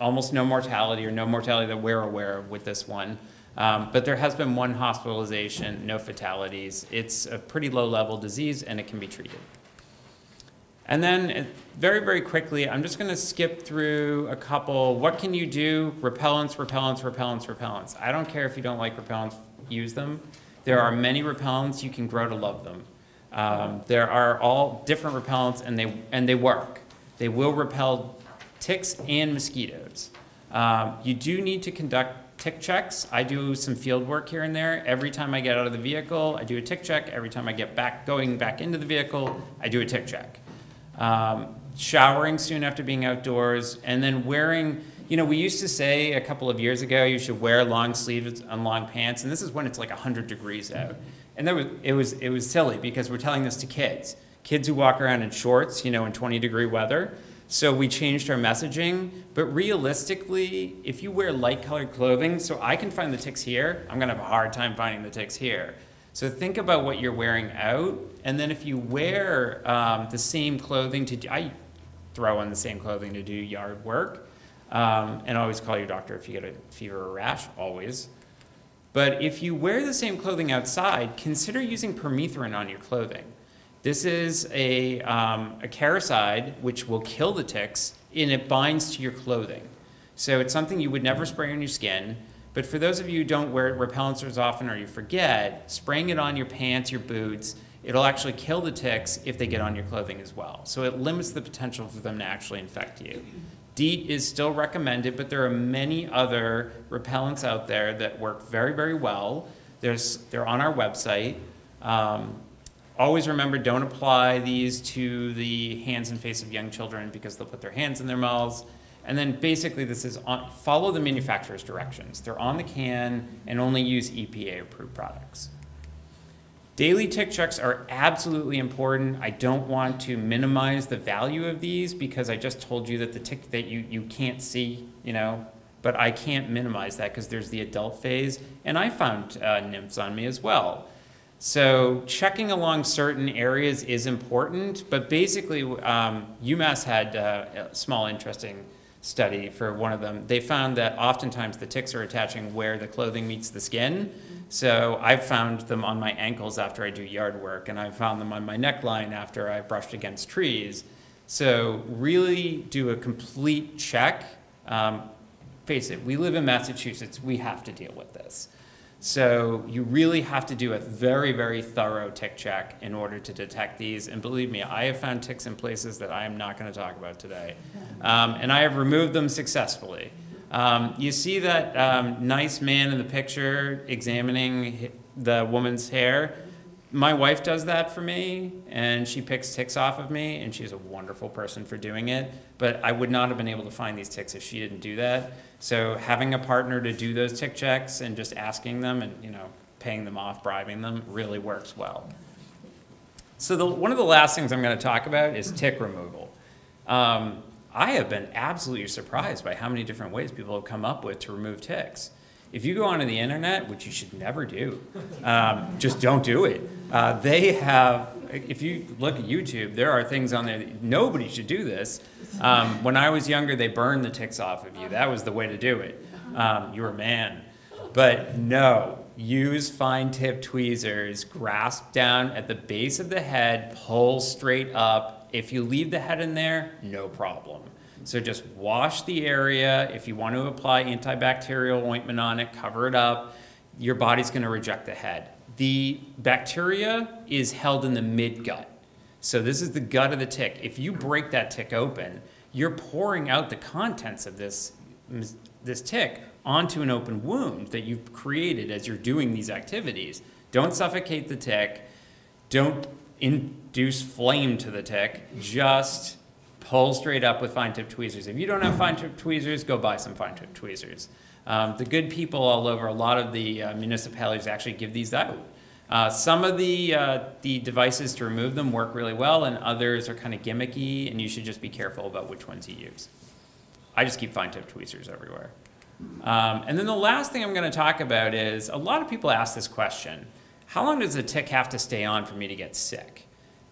almost no mortality or no mortality that we're aware of with this one, um, but there has been one hospitalization, no fatalities. It's a pretty low level disease and it can be treated. And then very, very quickly, I'm just going to skip through a couple. What can you do? Repellents, repellents, repellents, repellents. I don't care if you don't like repellents, use them. There are many repellents. You can grow to love them. Um, there are all different repellents, and they, and they work. They will repel ticks and mosquitoes. Um, you do need to conduct tick checks. I do some field work here and there. Every time I get out of the vehicle, I do a tick check. Every time I get back, going back into the vehicle, I do a tick check um, showering soon after being outdoors, and then wearing, you know, we used to say a couple of years ago you should wear long sleeves and long pants, and this is when it's like 100 degrees out. And that was, it, was, it was silly because we're telling this to kids. Kids who walk around in shorts, you know, in 20 degree weather. So we changed our messaging, but realistically, if you wear light colored clothing, so I can find the ticks here, I'm gonna have a hard time finding the ticks here. So think about what you're wearing out, and then if you wear um, the same clothing to, I throw on the same clothing to do yard work, um, and always call your doctor if you get a fever or rash, always. But if you wear the same clothing outside, consider using permethrin on your clothing. This is a, um, acaricide which will kill the ticks, and it binds to your clothing. So it's something you would never spray on your skin. But for those of you who don't wear repellents as often or you forget, spraying it on your pants, your boots, it'll actually kill the ticks if they get on your clothing as well. So it limits the potential for them to actually infect you. DEET is still recommended, but there are many other repellents out there that work very, very well. There's, they're on our website. Um, always remember, don't apply these to the hands and face of young children because they'll put their hands in their mouths. And then basically this is on, follow the manufacturer's directions. They're on the can and only use EPA approved products. Daily tick checks are absolutely important. I don't want to minimize the value of these because I just told you that the tick that you, you can't see, you know, but I can't minimize that because there's the adult phase. And I found uh, nymphs on me as well. So checking along certain areas is important, but basically um, UMass had uh, a small interesting study for one of them, they found that oftentimes the ticks are attaching where the clothing meets the skin. So I've found them on my ankles after I do yard work, and I've found them on my neckline after I brushed against trees. So really do a complete check. Um, face it, we live in Massachusetts, we have to deal with this. So you really have to do a very, very thorough tick check in order to detect these. And believe me, I have found ticks in places that I am not going to talk about today. Um, and I have removed them successfully. Um, you see that um, nice man in the picture examining the woman's hair. My wife does that for me, and she picks ticks off of me, and she's a wonderful person for doing it. But I would not have been able to find these ticks if she didn't do that. So having a partner to do those tick checks and just asking them and, you know, paying them off, bribing them, really works well. So the, one of the last things I'm going to talk about is tick removal. Um, I have been absolutely surprised by how many different ways people have come up with to remove ticks. If you go onto the internet, which you should never do, um, just don't do it. Uh, they have, if you look at YouTube, there are things on there that nobody should do this. Um, when I was younger, they burned the ticks off of you. That was the way to do it. Um, you were a man. But no, use fine tip tweezers, grasp down at the base of the head, pull straight up. If you leave the head in there, no problem. So just wash the area. If you want to apply antibacterial ointment on it, cover it up. Your body's going to reject the head. The bacteria is held in the midgut. So this is the gut of the tick. If you break that tick open, you're pouring out the contents of this, this tick onto an open wound that you've created as you're doing these activities. Don't suffocate the tick. Don't induce flame to the tick. Just pull straight up with fine tip tweezers. If you don't have fine tip tweezers, go buy some fine tip tweezers. Um, the good people all over, a lot of the uh, municipalities actually give these out. Uh, some of the, uh, the devices to remove them work really well, and others are kind of gimmicky, and you should just be careful about which ones you use. I just keep fine tip tweezers everywhere. Um, and then the last thing I'm going to talk about is a lot of people ask this question How long does a tick have to stay on for me to get sick?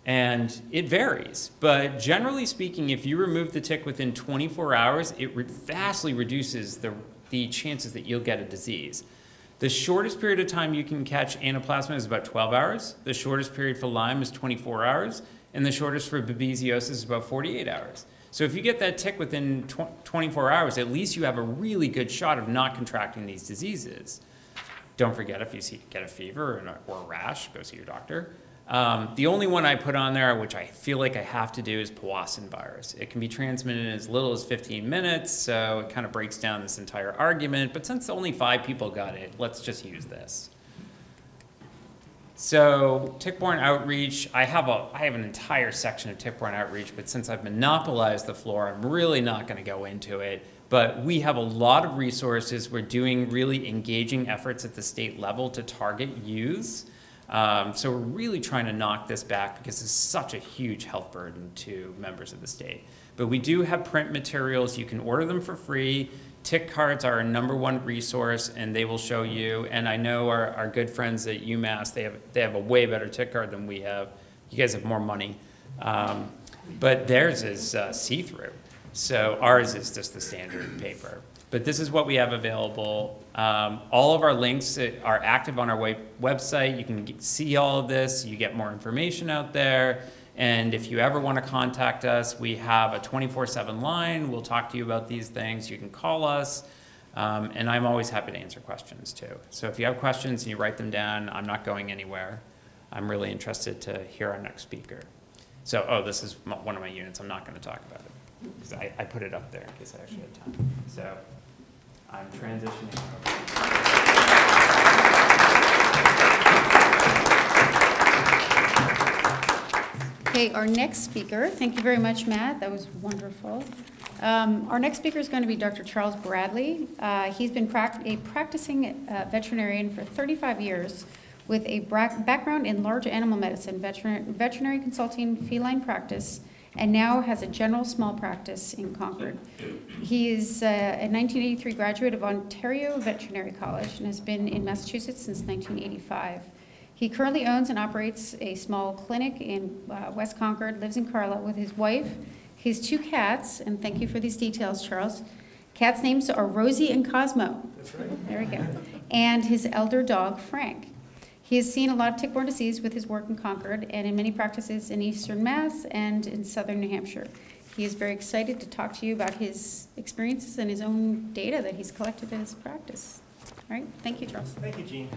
And it varies, but generally speaking, if you remove the tick within 24 hours, it re- vastly reduces the, the chances that you'll get a disease. The shortest period of time you can catch anaplasma is about 12 hours. The shortest period for Lyme is 24 hours. And the shortest for babesiosis is about 48 hours. So if you get that tick within tw- 24 hours, at least you have a really good shot of not contracting these diseases. Don't forget if you see, get a fever or, a- or a rash, go see your doctor. Um, the only one I put on there, which I feel like I have to do, is Powassan virus. It can be transmitted in as little as 15 minutes, so it kind of breaks down this entire argument. But since only five people got it, let's just use this. So tick-borne outreach, I have a I have an entire section of tick-borne outreach, but since I've monopolized the floor, I'm really not going to go into it. But we have a lot of resources. We're doing really engaging efforts at the state level to target youths. Um, so we're really trying to knock this back because it's such a huge health burden to members of the state. But we do have print materials. You can order them for free. Tick cards are our number one resource, and they will show you. And I know our, our good friends at UMass, they have, they have a way better tick card than we have. You guys have more money. Um, but theirs is uh, see-through. So ours is just the standard paper. But this is what we have available. Um, all of our links are active on our web- website. You can get, see all of this. You get more information out there. And if you ever want to contact us, we have a 24 7 line. We'll talk to you about these things. You can call us. Um, and I'm always happy to answer questions too. So if you have questions and you write them down, I'm not going anywhere. I'm really interested to hear our next speaker. So, oh, this is one of my units. I'm not going to talk about it because I, I put it up there in case I actually have time. So I'm transitioning. Okay, our next speaker, thank you very much, Matt, that was wonderful. Um, Our next speaker is going to be Dr. Charles Bradley. Uh, He's been prac- a practicing uh, veterinarian for 35 years with a background in large animal medicine, veterin- veterinary consulting, feline practice, and now has a general small practice in Concord. He is uh, a 1983 graduate of Ontario Veterinary College and has been in Massachusetts since 1985. He currently owns and operates a small clinic in uh, West Concord, lives in Carlisle with his wife, his two cats, and thank you for these details, Charles. Cats' names are Rosie and Cosmo. That's right. There we go. And his elder dog, Frank. He has seen a lot of tick-borne disease with his work in Concord and in many practices in eastern Mass and in southern New Hampshire. He is very excited to talk to you about his experiences and his own data that he's collected in his practice. All right, thank you, Charles. Thank you, Jean.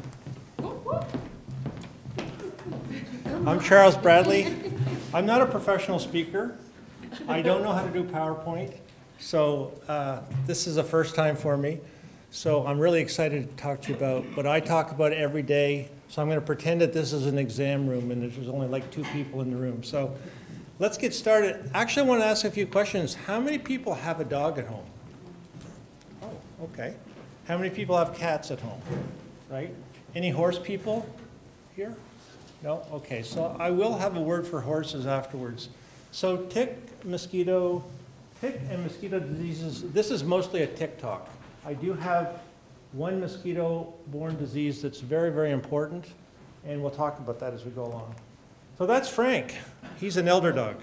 I'm Charles Bradley. I'm not a professional speaker. I don't know how to do PowerPoint, so uh, this is a first time for me. So I'm really excited to talk to you about what I talk about every day. So I'm going to pretend that this is an exam room and there's only like two people in the room. So let's get started. Actually, I want to ask a few questions. How many people have a dog at home? Oh, okay. How many people have cats at home? Right? Any horse people here? No? Okay, so I will have a word for horses afterwards. So tick, mosquito, tick and mosquito diseases, this is mostly a tick talk. I do have one mosquito-borne disease that's very, very important, and we'll talk about that as we go along. So that's Frank. He's an elder dog.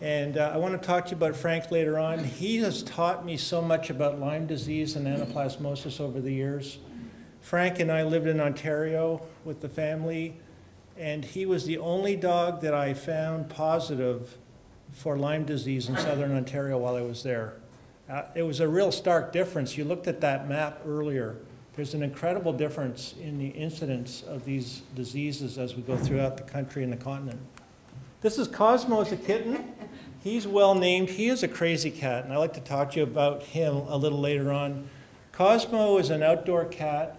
And uh, I want to talk to you about Frank later on. He has taught me so much about Lyme disease and anaplasmosis over the years. Frank and I lived in Ontario with the family, and he was the only dog that I found positive for Lyme disease in southern Ontario while I was there. Uh, it was a real stark difference. You looked at that map earlier. There's an incredible difference in the incidence of these diseases as we go throughout the country and the continent. This is Cosmo as a kitten. He's well named. He is a crazy cat, and I'd like to talk to you about him a little later on. Cosmo is an outdoor cat.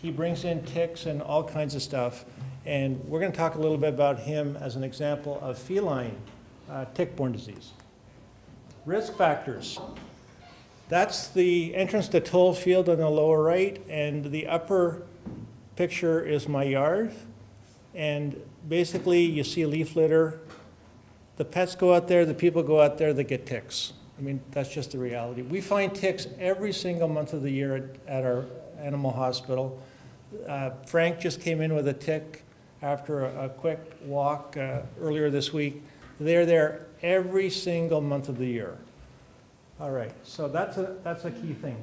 He brings in ticks and all kinds of stuff, and we're going to talk a little bit about him as an example of feline uh, tick-borne disease. Risk factors. That's the entrance to Towle Field on the lower right, and the upper picture is my yard. And basically, you see leaf litter. The pets go out there, the people go out there, they get ticks. I mean, that's just the reality. We find ticks every single month of the year at, at our animal hospital. Uh, Frank just came in with a tick after a, a quick walk uh, earlier this week. They're there every single month of the year. All right, so that's a, that's a key thing.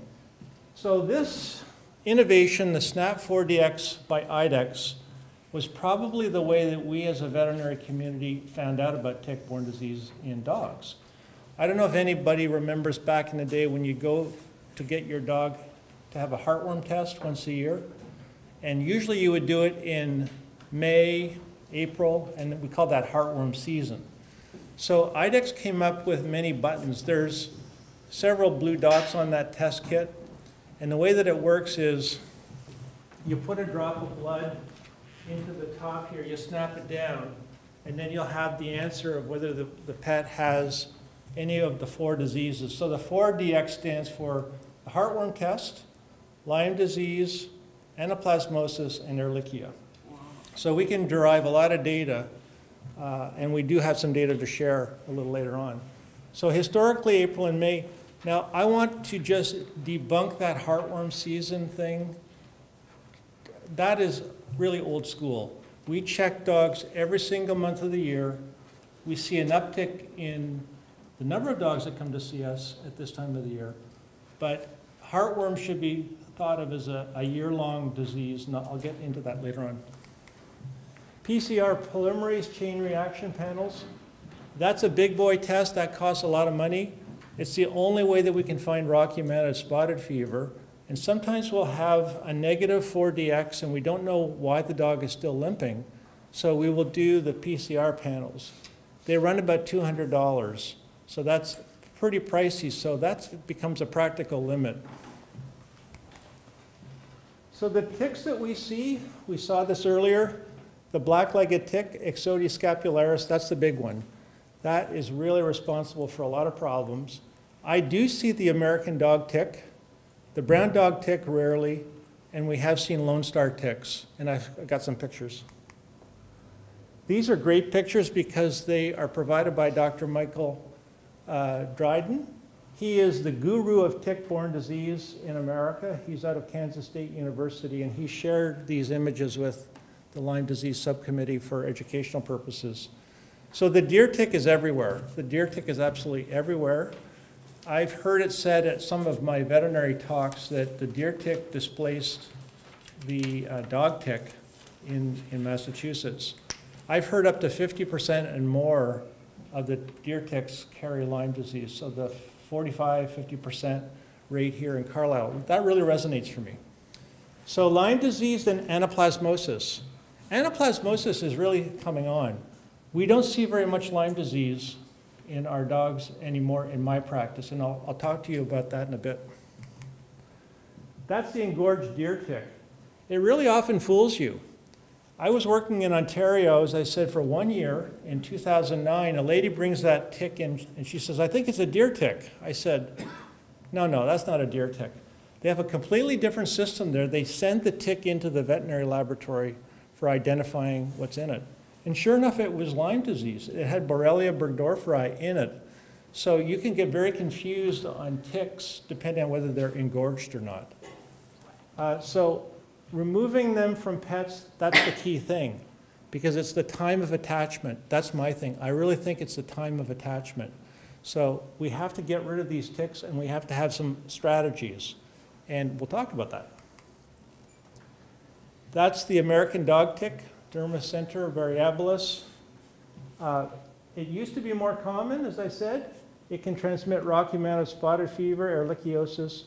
So this innovation, the SNAP 4DX by IDEXX, was probably the way that we as a veterinary community found out about tick-borne disease in dogs. I don't know if anybody remembers back in the day when you go to get your dog to have a heartworm test once a year, and usually you would do it in May, April, and we call that heartworm season. So IDEXX came up with many buttons. There's several blue dots on that test kit. And the way that it works is you put a drop of blood into the top here, you snap it down, and then you'll have the answer of whether the, the pet has any of the four diseases. So the 4DX stands for the heartworm test, Lyme disease, anaplasmosis, and Ehrlichia. So we can derive a lot of data, uh, and we do have some data to share a little later on. So historically, April and May. Now, I want to just debunk that heartworm season thing. That is really old school. We check dogs every single month of the year. We see an uptick in the number of dogs that come to see us at this time of the year. But heartworm should be thought of as a, a year-long disease, and I'll get into that later on. PCR polymerase chain reaction panels. That's a big boy test that costs a lot of money. It's the only way that we can find Rocky Mountain spotted fever. And sometimes we'll have a negative 4DX and we don't know why the dog is still limping. So we will do the PCR panels. They run about $200. So that's pretty pricey. So that becomes a practical limit. So the ticks that we see, we saw this earlier, the black-legged tick, Ixodes scapularis, that's the big one. That is really responsible for a lot of problems. I do see the American dog tick, the brown dog tick rarely, and we have seen Lone Star ticks, and I've got some pictures. These are great pictures because they are provided by Dr. Michael uh, Dryden. He is the guru of tick-borne disease in America. He's out of Kansas State University, and he shared these images with the Lyme Disease Subcommittee for educational purposes. So the deer tick is everywhere. The deer tick is absolutely everywhere. I've heard it said at some of my veterinary talks that the deer tick displaced the uh, dog tick in, in Massachusetts. I've heard up to 50% and more of the deer ticks carry Lyme disease, so the 45, 50% rate here in Carlisle, that really resonates for me. So Lyme disease and anaplasmosis. Anaplasmosis is really coming on. We don't see very much Lyme disease in our dogs anymore in my practice, and I'll, I'll talk to you about that in a bit. That's the engorged deer tick. It really often fools you. I was working in Ontario, as I said, for one year in 2009. A lady brings that tick in and she says, I think it's a deer tick. I said, No, no, that's not a deer tick. They have a completely different system there. They send the tick into the veterinary laboratory for identifying what's in it. And sure enough, it was Lyme disease. It had Borrelia burgdorferi in it. So you can get very confused on ticks depending on whether they're engorged or not. Uh, so removing them from pets, that's the key thing because it's the time of attachment. That's my thing. I really think it's the time of attachment. So we have to get rid of these ticks and we have to have some strategies. And we'll talk about that. That's the American dog tick, Dermacentor variabilis. Uh, it used to be more common, as I said. It can transmit Rocky Mountain spotted fever, ehrlichiosis.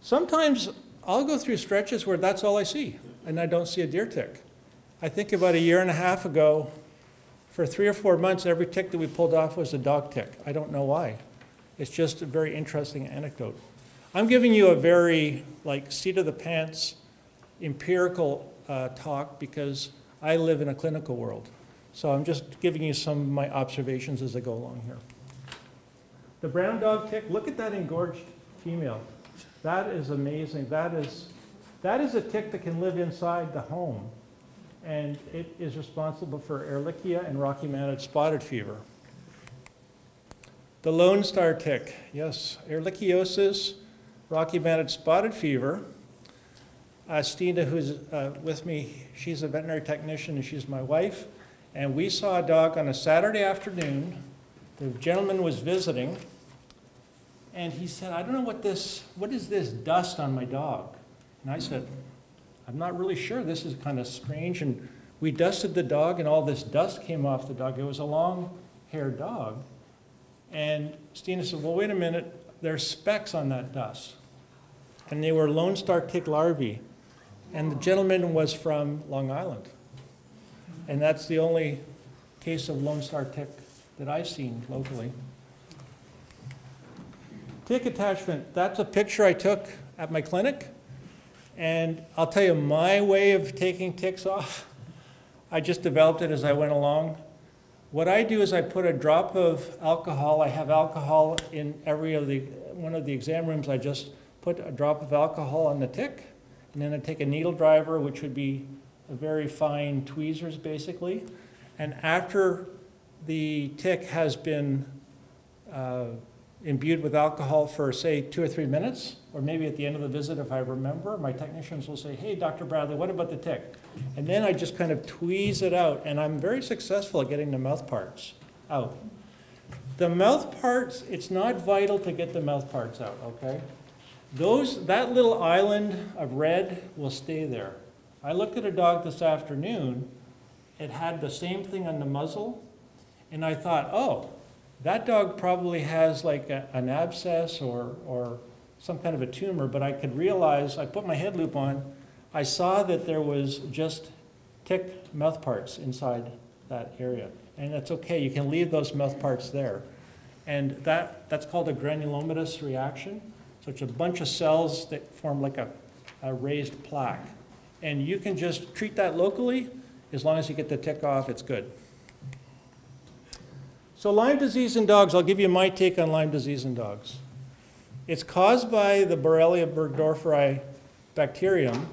Sometimes I'll go through stretches where that's all I see, and I don't see a deer tick. I think about a year and a half ago, for three or four months, every tick that we pulled off was a dog tick. I don't know why. It's just a very interesting anecdote. I'm giving you a very like seat of the pants, empirical uh, talk because I live in a clinical world. So I'm just giving you some of my observations as I go along here. The brown dog tick, look at that engorged female. That is amazing. That is, that is a tick that can live inside the home. And it is responsible for Ehrlichia and Rocky Mountain spotted fever. The Lone Star tick, yes, Ehrlichiosis, Rocky Mountain spotted fever. Uh, Stina, who's uh, with me, she's a veterinary technician and she's my wife. And we saw a dog on a Saturday afternoon. The gentleman was visiting and he said, I don't know what this, what is this dust on my dog? And I said, I'm not really sure. This is kind of strange. And we dusted the dog, and all this dust came off the dog. It was a long haired dog. And Stina said, Well, wait a minute. There's specks on that dust. And they were Lone Star tick larvae. And the gentleman was from Long Island. And that's the only case of Lone Star tick that I've seen locally. Tick attachment, that's a picture I took at my clinic. And I'll tell you my way of taking ticks off. I just developed it as I went along. What I do is I put a drop of alcohol. I have alcohol in every of the one of the exam rooms. I just put a drop of alcohol on the tick, and then I take a needle driver, which would be a very fine tweezers basically. And after the tick has been uh, imbued with alcohol for, say, two or three minutes, or maybe at the end of the visit, if I remember, my technicians will say, hey, Dr. Bradley, what about the tick? And then I just kind of tweeze it out, and I'm very successful at getting the mouth parts out. The mouth parts, it's not vital to get the mouth parts out, okay? Those, that little island of red will stay there. I looked at a dog this afternoon, it had the same thing on the muzzle, and I thought, oh, that dog probably has like a, an abscess or, or some kind of a tumor, but I could realize, I put my head loupe on, I saw that there was just tick mouth parts inside that area. And that's okay, you can leave those mouth parts there. And that, that's called a granulomatous reaction. So it's a bunch of cells that form like a, a raised plaque. And you can just treat that locally, as long as you get the tick off, it's good. So Lyme disease in dogs, I'll give you my take on Lyme disease in dogs. It's caused by the Borrelia burgdorferi bacterium.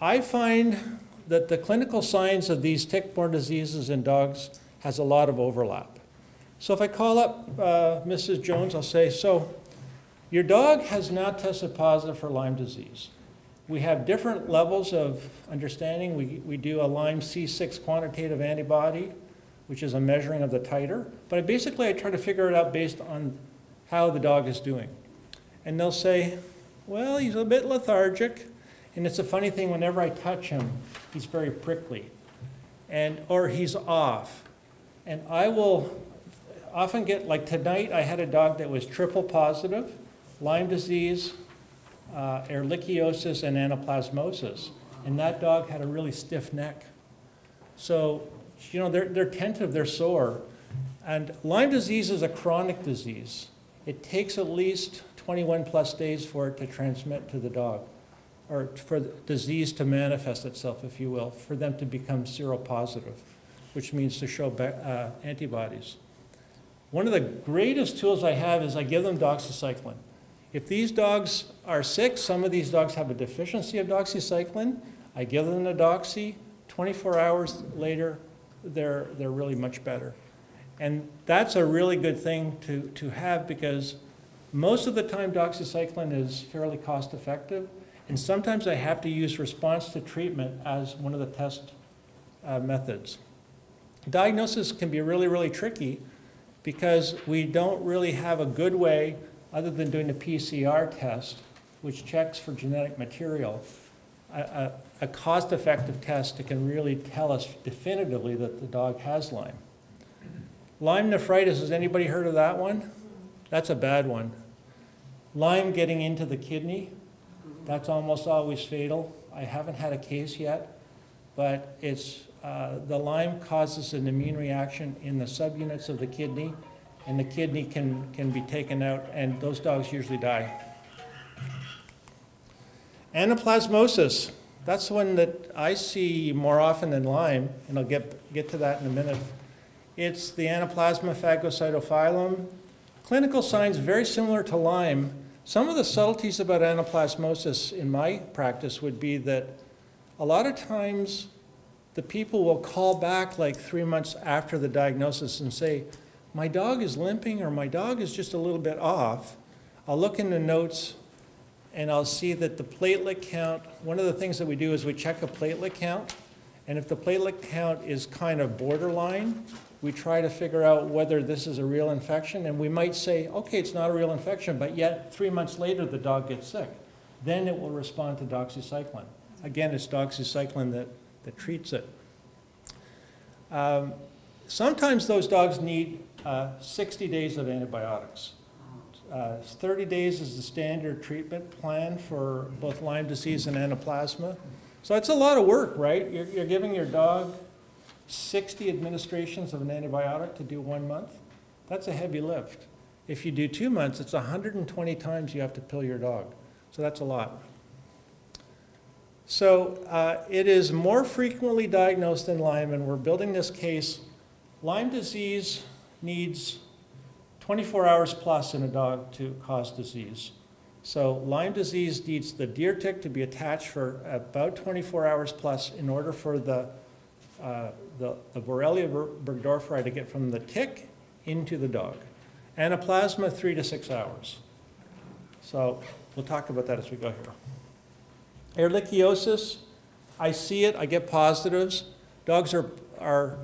I find that the clinical signs of these tick-borne diseases in dogs has a lot of overlap. So if I call up uh, Mrs. Jones, I'll say, so your dog has now tested positive for Lyme disease. We have different levels of understanding. We, we do a Lyme C6 quantitative antibody which is a measuring of the titer. But I basically, I try to figure it out based on how the dog is doing. And they'll say, well, he's a bit lethargic, And it's a funny thing, whenever I touch him, he's very prickly. And, or he's off. And I will often get, like tonight, I had a dog that was triple positive, Lyme disease, uh, ehrlichiosis, and anaplasmosis. And that dog had a really stiff neck. So, you know, they're, they're tentative, they're sore. And Lyme disease is a chronic disease. It takes at least 21 plus days for it to transmit to the dog, or for the disease to manifest itself, if you will, for them to become seropositive, which means to show uh, antibodies. One of the greatest tools I have is I give them doxycycline. If these dogs are sick, some of these dogs have a deficiency of doxycycline, I give them the doxy, 24 hours later, they're, they're really much better. And that's a really good thing to, to have because most of the time doxycycline is fairly cost effective. And sometimes I have to use response to treatment as one of the test uh, methods. Diagnosis can be really, really tricky because we don't really have a good way, other than doing a PCR test, which checks for genetic material, a, a, a cost-effective test that can really tell us definitively that the dog has Lyme. Lyme nephritis, has anybody heard of that one? That's a bad one. Lyme getting into the kidney, that's almost always fatal. I haven't had a case yet, but it's, uh, the Lyme causes an immune reaction in the subunits of the kidney, and the kidney can, can be taken out, and those dogs usually die. Anaplasmosis, that's one that I see more often than Lyme, and I'll get, get to that in a minute. It's the Anaplasma phagocytophilum. Clinical signs very similar to Lyme. Some of the subtleties about anaplasmosis in my practice would be that a lot of times the people will call back like three months after the diagnosis and say, my dog is limping or my dog is just a little bit off. I'll look in the notes and I'll see that the platelet count, one of the things that we do is we check a platelet count. And if the platelet count is kind of borderline, we try to figure out whether this is a real infection. And we might say, okay, it's not a real infection, but yet three months later the dog gets sick. Then it will respond to doxycycline. Again, it's doxycycline that, that treats it. Um, sometimes those dogs need uh, 60 days of antibiotics. Uh, 30 days is the standard treatment plan for both Lyme disease and anaplasma. So it's a lot of work, right? You're, you're giving your dog 60 administrations of an antibiotic to do one month. That's a heavy lift. If you do two months, it's 120 times you have to pill your dog. So that's a lot. So uh, it is more frequently diagnosed than Lyme, and we're building this case. Lyme disease needs 24 hours plus in a dog to cause disease. So Lyme disease needs the deer tick to be attached for about 24 hours plus in order for the, uh, the, the Borrelia burgdorferi to get from the tick into the dog. Anaplasma, three to six hours. So we'll talk about that as we go here. Ehrlichiosis, I see it, I get positives. Dogs are, are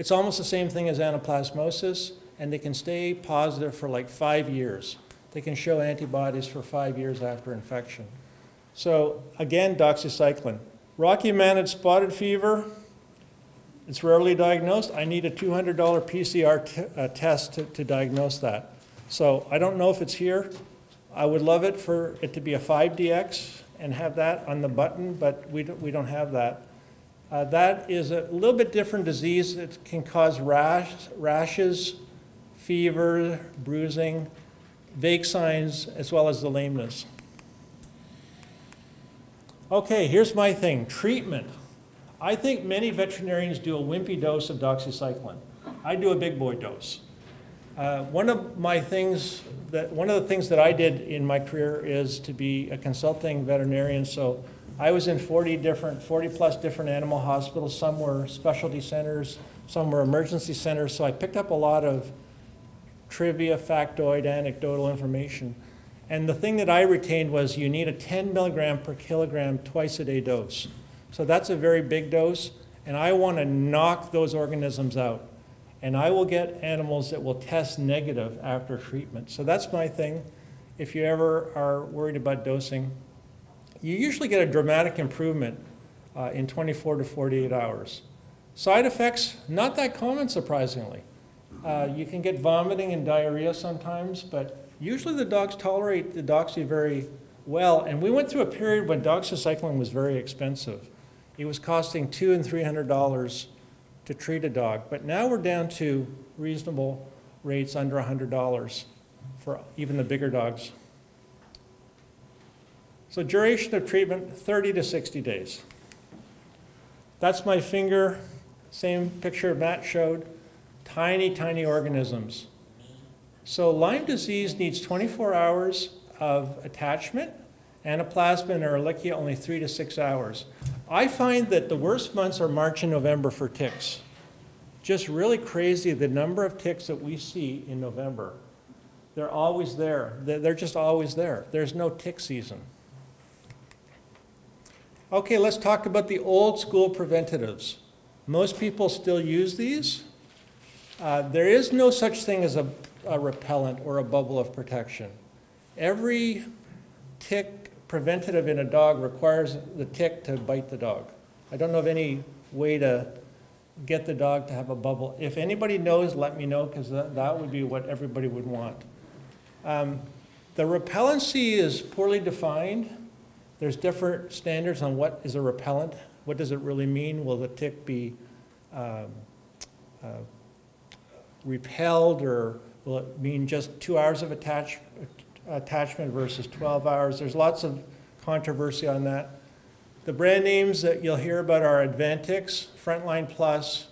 it's almost the same thing as anaplasmosis, and they can stay positive for like five years. They can show antibodies for five years after infection. So again, doxycycline. Rocky Mountain spotted fever, it's rarely diagnosed. I need a $200 PCR uh, test to, to diagnose that. So I don't know if it's here. I would love it for it to be a 5DX and have that on the button, but we don't, we don't have that. Uh, that is a little bit different disease. It can cause rash, rashes, fever, bruising, vague signs, as well as the lameness. Okay, here's my thing, treatment. I think many veterinarians do a wimpy dose of doxycycline. I do a big boy dose. Uh, one of my things that, one of the things that I did in my career is to be a consulting veterinarian. So I was in 40 different, 40 plus different animal hospitals. Some were specialty centers, some were emergency centers. So I picked up a lot of trivia, factoid, anecdotal information. And the thing that I retained was you need a 10 milligram per kilogram twice a day dose. So that's a very big dose, and I want to knock those organisms out. And I will get animals that will test negative after treatment. So that's my thing. If you ever are worried about dosing, you usually get a dramatic improvement uh, in 24 to 48 hours. Side effects, not that common, surprisingly. Uh, you can get vomiting and diarrhea sometimes, but usually the dogs tolerate the doxy very well. And we went through a period when doxycycline was very expensive. It was costing two and three hundred dollars to treat a dog, but now we're down to reasonable rates under hundred dollars for even the bigger dogs. So duration of treatment, 30 to 60 days. That's my finger, same picture Matt showed, tiny, tiny organisms. So Lyme disease needs 24 hours of attachment, anaplasma and Ehrlichia only three to six hours. I find that the worst months are March and November for ticks. Just really crazy the number of ticks that we see in November. They're always there. They're they're just always there. There's no tick season. Okay, let's talk about the old school preventatives. Most people still use these. Uh, there is no such thing as a, a repellent or a bubble of protection. Every tick preventative in a dog requires the tick to bite the dog. I don't know of any way to get the dog to have a bubble. If anybody knows, let me know, because that, that would be what everybody would want. Um, the repellency is poorly defined. There's different standards on what is a repellent. What does it really mean? Will the tick be um, uh, repelled, or will it mean just two hours of attach, attachment versus 12 hours? There's lots of controversy on that. The brand names that you'll hear about are Advantix, Frontline Plus.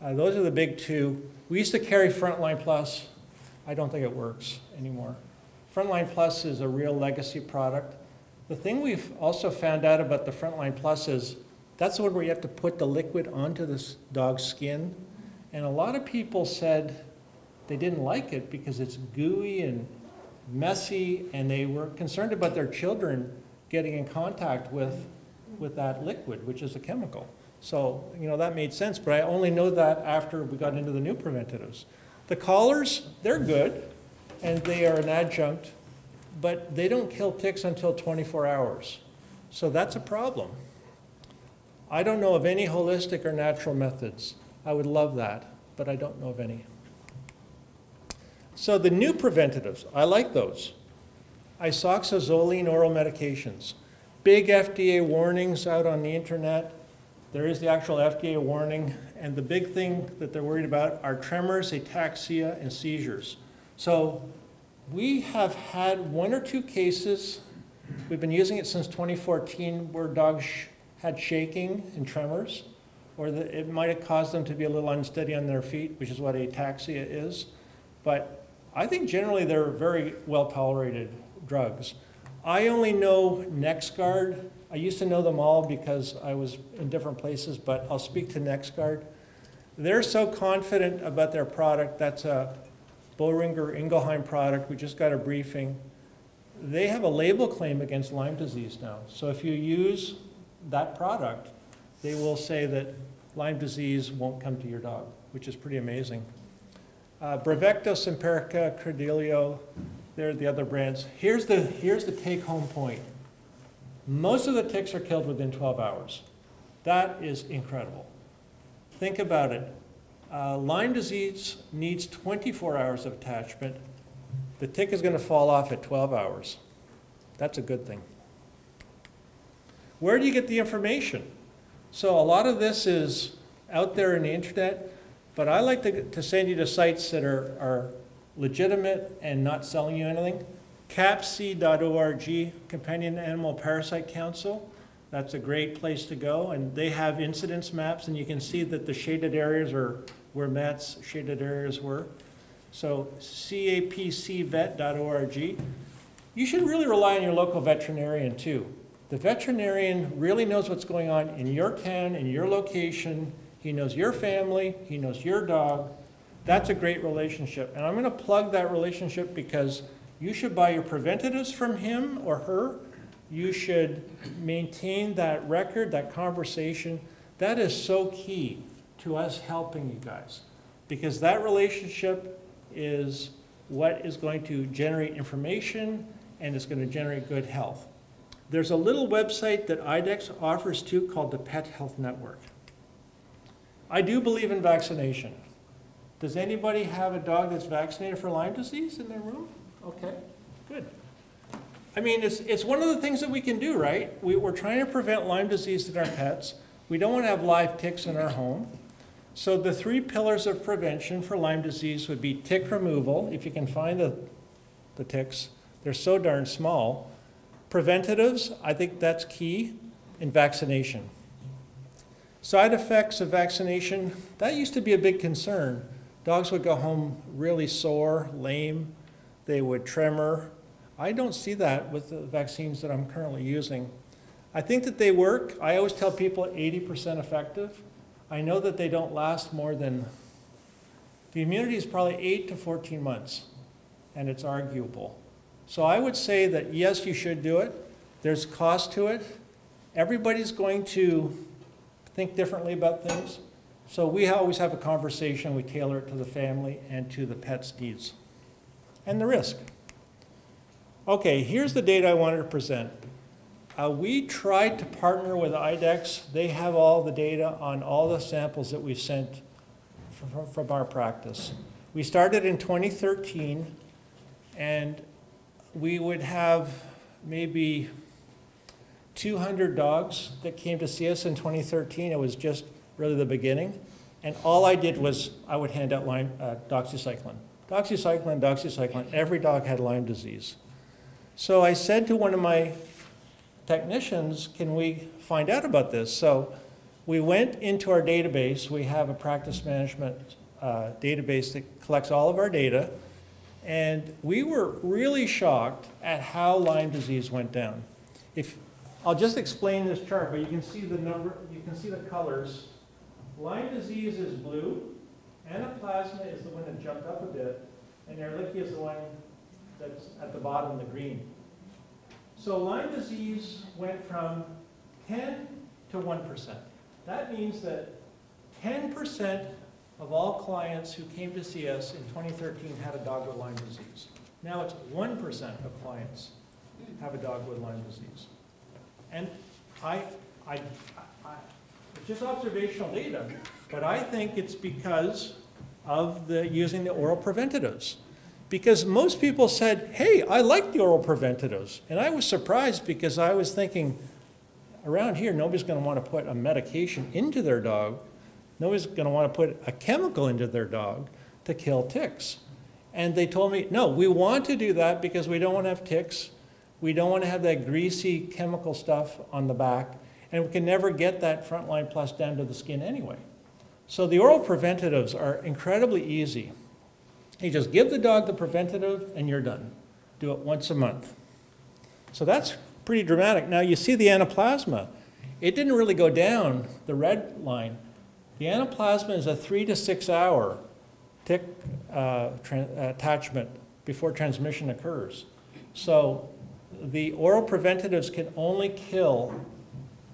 Uh, those are the big two. We used to carry Frontline Plus. I don't think it works anymore. Frontline Plus is a real legacy product. The thing we've also found out about the Frontline Plus is that's the one where you have to put the liquid onto the dog's skin. And a lot of people said they didn't like it because it's gooey and messy, and they were concerned about their children getting in contact with, with that liquid, which is a chemical. So, you know, that made sense, but I only know that after we got into the new preventatives. The collars, they're good, and they are an adjunct, but they don't kill ticks until 24 hours. So that's a problem. I don't know of any holistic or natural methods. I would love that, but I don't know of any. So the new preventatives, I like those. Isoxazoline oral medications. Big FDA warnings out on the internet. There is the actual FDA warning, and the big thing that they're worried about are tremors, ataxia, and seizures. So we have had one or two cases, we've been using it since 2014, where dogs had shaking and tremors, or that it might have caused them to be a little unsteady on their feet, which is what ataxia is. But I think generally they're very well tolerated drugs. I only know NexGard. I used to know them all because I was in different places, but I'll speak to NexGard. They're so confident about their product. That's a Boehringer Ingelheim product. We just got a briefing. They have a label claim against Lyme disease now. So if you use that product, they will say that Lyme disease won't come to your dog, which is pretty amazing. Uh, Bravecto, Simparica, Credelio, they're the other brands. Here's the, here's the take-home point. Most of the ticks are killed within 12 hours. That is incredible. Think about it. Uh, Lyme disease needs 24 hours of attachment. The tick is going to fall off at 12 hours. That's a good thing. Where do you get the information? So a lot of this is out there in the internet, but I like to, to send you to sites that are, are legitimate and not selling you anything. CAPC.org, Companion Animal Parasite Council. That's a great place to go, and they have incidence maps, and you can see that the shaded areas are where Matt's shaded areas were. So capcvet.org. You should really rely on your local veterinarian too. The veterinarian really knows what's going on in your town, in your location. He knows your family, he knows your dog. That's a great relationship. And I'm going to plug that relationship because you should buy your preventatives from him or her. You should maintain that record, that conversation. That is so key to us helping you guys because that relationship is what is going to generate information and it's going to generate good health. there's a little website that IDEXX offers too called the Pet Health Network. I do believe in vaccination. Does anybody have a dog that's vaccinated for Lyme disease in their room? Okay, good. I mean, it's, it's one of the things that we can do, right? We, we're trying to prevent Lyme disease in our pets. We don't want to have live ticks in our home. So the three pillars of prevention for Lyme disease would be tick removal, if you can find the, the ticks. They're so darn small. Preventatives, I think that's key, and vaccination. Side effects of vaccination, that used to be a big concern. Dogs would go home really sore, lame, they would tremor. I don't see that with the vaccines that I'm currently using. I think that they work. I always tell people 80% effective. I know that they don't last more than, the immunity is probably 8 to 14 months, and it's arguable. So I would say that yes, you should do it. There's cost to it. Everybody's going to think differently about things. So we always have a conversation, we tailor it to the family and to the pet's needs and the risk. Okay, here's the data I wanted to present. Uh, we tried to partner with IDEXX. They have all the data on all the samples that we've sent from, from our practice. We started in 2013, and we would have maybe 200 dogs that came to see us in 2013. It was just really the beginning. And all I did was I would hand out Lyme, uh, doxycycline. Doxycycline, doxycycline. Every dog had Lyme disease. So I said to one of my technicians, can we find out about this? So we went into our database. We have a practice management uh, database that collects all of our data. And we were really shocked at how Lyme disease went down. If, I'll just explain this chart, but you can see the number, you can see the colors. Lyme disease is blue, anaplasma is the one that jumped up a bit, and Ehrlichia is the one that's at the bottom, the green. So Lyme disease went from 10 to 1%. That means that 10% of all clients who came to see us in 2013 had a dog with Lyme disease. Now it's 1% of clients have a dog with Lyme disease. And I, I, I, it's just observational data, but I think it's because of the using the oral preventatives. Because most people said, hey, I like the oral preventatives. And I was surprised because I was thinking, around here, nobody's going to want to put a medication into their dog. Nobody's going to want to put a chemical into their dog to kill ticks. And they told me, no, we want to do that because we don't want to have ticks. We don't want to have that greasy chemical stuff on the back. And we can never get that frontline plus down to the skin anyway. So the oral preventatives are incredibly easy. You just give the dog the preventative and you're done. Do it once a month. So that's pretty dramatic. Now you see the anaplasma. It didn't really go down, the red line. The anaplasma is a three to six hour tick uh, attachment before transmission occurs. So the oral preventatives can only kill,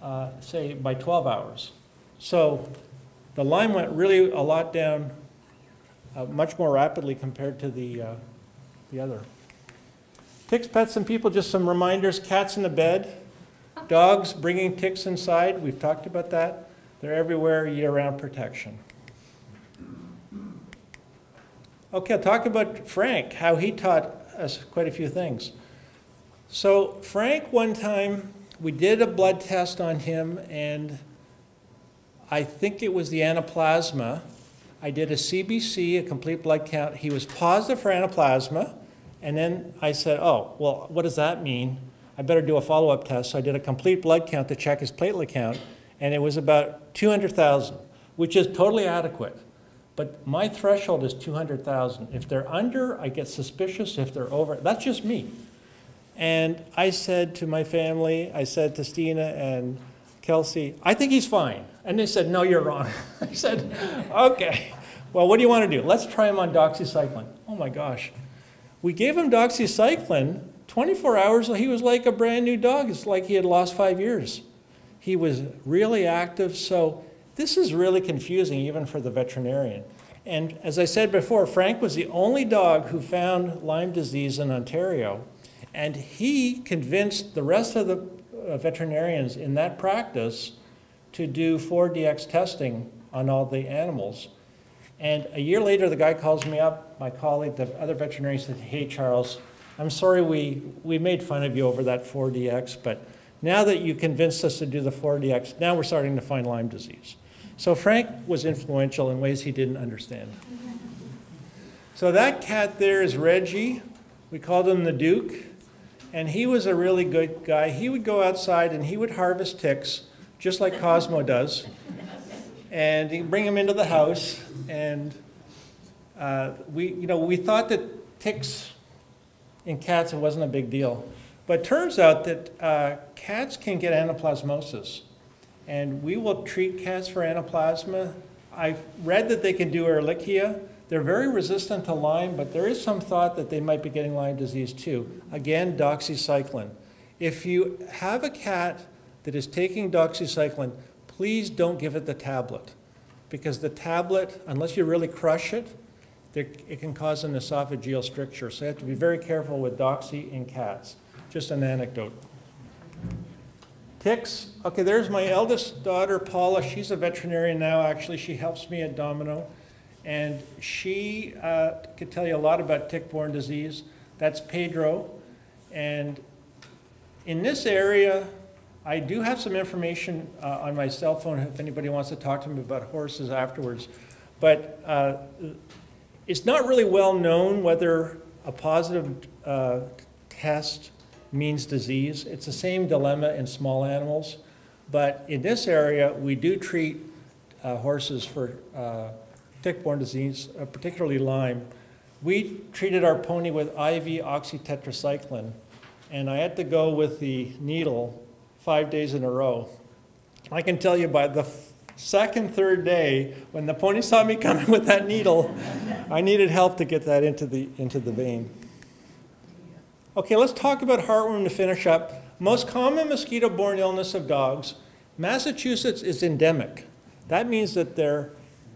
uh, say, by 12 hours. So the line went really a lot down uh, much more rapidly compared to the, uh, the other. Ticks, pets, and people, just some reminders. Cats in the bed, dogs bringing ticks inside. We've talked about that. They're everywhere, year-round protection. Okay, I'll talk about Frank, how he taught us quite a few things. So Frank, one time, we did a blood test on him, and I think it was the anaplasma. I did a CBC, a complete blood count. He was positive for anaplasma. And then I said, oh, well, what does that mean? I better do a follow-up test. So I did a complete blood count to check his platelet count. And it was about 200,000, which is totally adequate. But my threshold is 200,000. If they're under, I get suspicious. If they're over, that's just me. And I said to my family, I said to Stina and Kelsey, I think he's fine. And they said, no, you're wrong. I said, okay, well, what do you want to do? Let's try him on doxycycline. Oh my gosh. We gave him doxycycline. 24 hours, he was like a brand new dog. It's like he had lost five years. He was really active. So this is really confusing even for the veterinarian. And as I said before, Frank was the only dog who found Lyme disease in Ontario. And he convinced the rest of the uh, veterinarians in that practice to do 4DX testing on all the animals. And a year later, the guy calls me up, my colleague, the other veterinarian said, hey, Charles, I'm sorry we, we made fun of you over that 4DX, but now that you convinced us to do the 4DX, now we're starting to find Lyme disease. So Frank was influential in ways he didn't understand. So that cat there is Reggie. We called him the Duke. And he was a really good guy. He would go outside and he would harvest ticks, just like Cosmo does. And he'd bring them into the house. And uh, we, you know, we thought that ticks in cats, it wasn't a big deal. But turns out that uh, cats can get anaplasmosis. And we will treat cats for anaplasma. I've read that they can do Ehrlichia. They're very resistant to Lyme, but there is some thought that they might be getting Lyme disease too. Again, doxycycline. If you have a cat that is taking doxycycline, please don't give it the tablet. Because the tablet, unless you really crush it, there, it can cause an esophageal stricture. So you have to be very careful with doxy in cats. Just an anecdote. Ticks. Okay, there's my eldest daughter, Paula. She's a veterinarian now, actually. She helps me at Domino. And she uh, could tell you a lot about tick-borne disease. That's Pedro. And in this area, I do have some information uh, on my cell phone if anybody wants to talk to me about horses afterwards. But uh, it's not really well known whether a positive uh, test means disease. It's the same dilemma in small animals. But in this area, we do treat uh, horses for uh, tick-borne disease, uh, particularly Lyme. We treated our pony with IV oxytetracycline, and I had to go with the needle five days in a row. I can tell you by the second, third day, when the pony saw me coming with that needle, I needed help to get that into the, into the vein. Okay, let's talk about heartworm to finish up. Most common mosquito-borne illness of dogs, Massachusetts is endemic. That means that they're,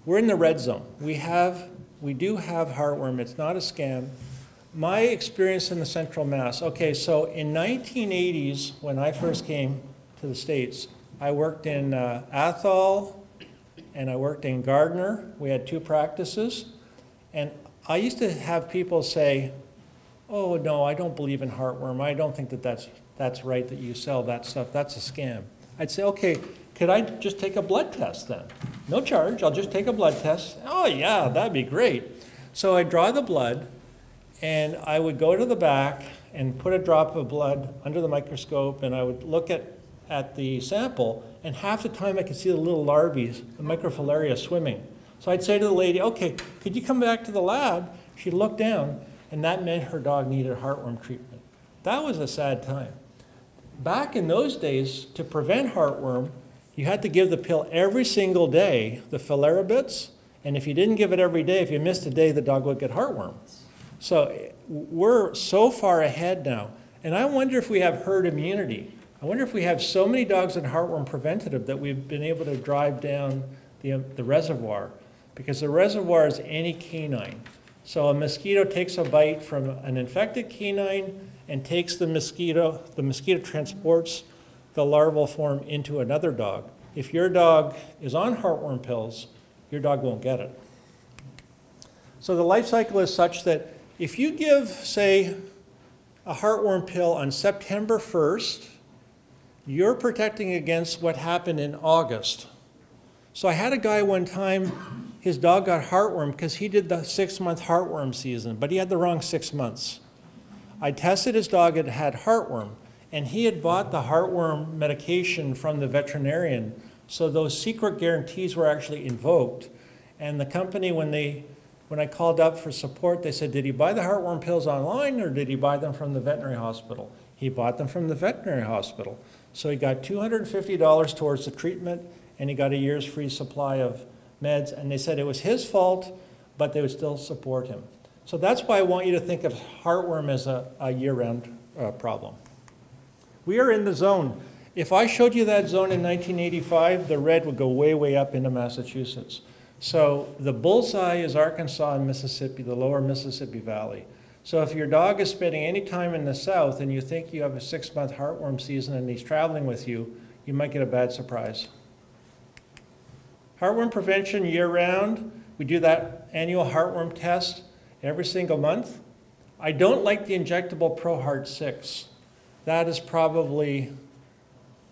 we're in the red zone. We have, we do have heartworm. It's not a scam. My experience in the central mass. Okay, so in 1980s, when I first came to the States, I worked in uh, Athol and I worked in Gardner. We had two practices. And I used to have people say, oh, no, I don't believe in heartworm. I don't think that that's, that's right that you sell that stuff. That's a scam. I'd say, okay, could I just take a blood test then? No charge, I'll just take a blood test. Oh, yeah, that'd be great. So I'd draw the blood, and I would go to the back and put a drop of blood under the microscope, and I would look at, at the sample, and half the time I could see the little larvae, the microfilaria, swimming. So I'd say to the lady, okay, could you come back to the lab? She'd look down, and that meant her dog needed heartworm treatment. That was a sad time. Back in those days, to prevent heartworm, you had to give the pill every single day, the filaribits, and if you didn't give it every day, if you missed a day, the dog would get heartworm. So we're so far ahead now. And I wonder if we have herd immunity. I wonder if we have so many dogs in heartworm preventative that we've been able to drive down the, the reservoir. Because the reservoir is any canine. So a mosquito takes a bite from an infected canine and takes the mosquito, the mosquito transports the larval form into another dog. If your dog is on heartworm pills, your dog won't get it. So the life cycle is such that if you give, say, a heartworm pill on September 1st, you're protecting against what happened in August. So I had a guy one time his dog got heartworm because he did the six month heartworm season, but he had the wrong six months. I tested his dog, it had heartworm, and he had bought the heartworm medication from the veterinarian. So those secret guarantees were actually invoked. And the company, when they when I called up for support, they said, Did he buy the heartworm pills online or did he buy them from the veterinary hospital? He bought them from the veterinary hospital. So he got $250 towards the treatment and he got a year's free supply of meds, and they said it was his fault, but they would still support him. So that's why I want you to think of heartworm as a, a year-round uh, problem. We are in the zone. If I showed you that zone in 1985, the red would go way, way up into Massachusetts. So the bullseye is Arkansas and Mississippi, the lower Mississippi Valley. So if your dog is spending any time in the south and you think you have a six-month heartworm season and he's traveling with you, you might get a bad surprise. Heartworm prevention year-round, we do that annual heartworm test every single month. I don't like the injectable ProHeart 6. That is probably,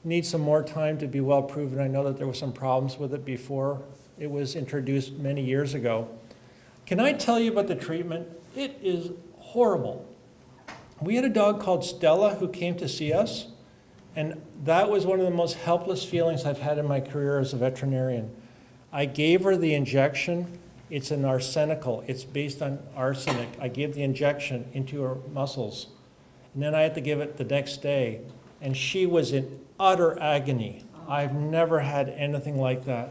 needs some more time to be well proven. I know that there were some problems with it before it was introduced many years ago. Can I tell you about the treatment? It is horrible. We had a dog called Stella who came to see us, and that was one of the most helpless feelings I've had in my career as a veterinarian. I gave her the injection. It's an arsenical. It's based on arsenic. I gave the injection into her muscles. And then I had to give it the next day. And she was in utter agony. I've never had anything like that.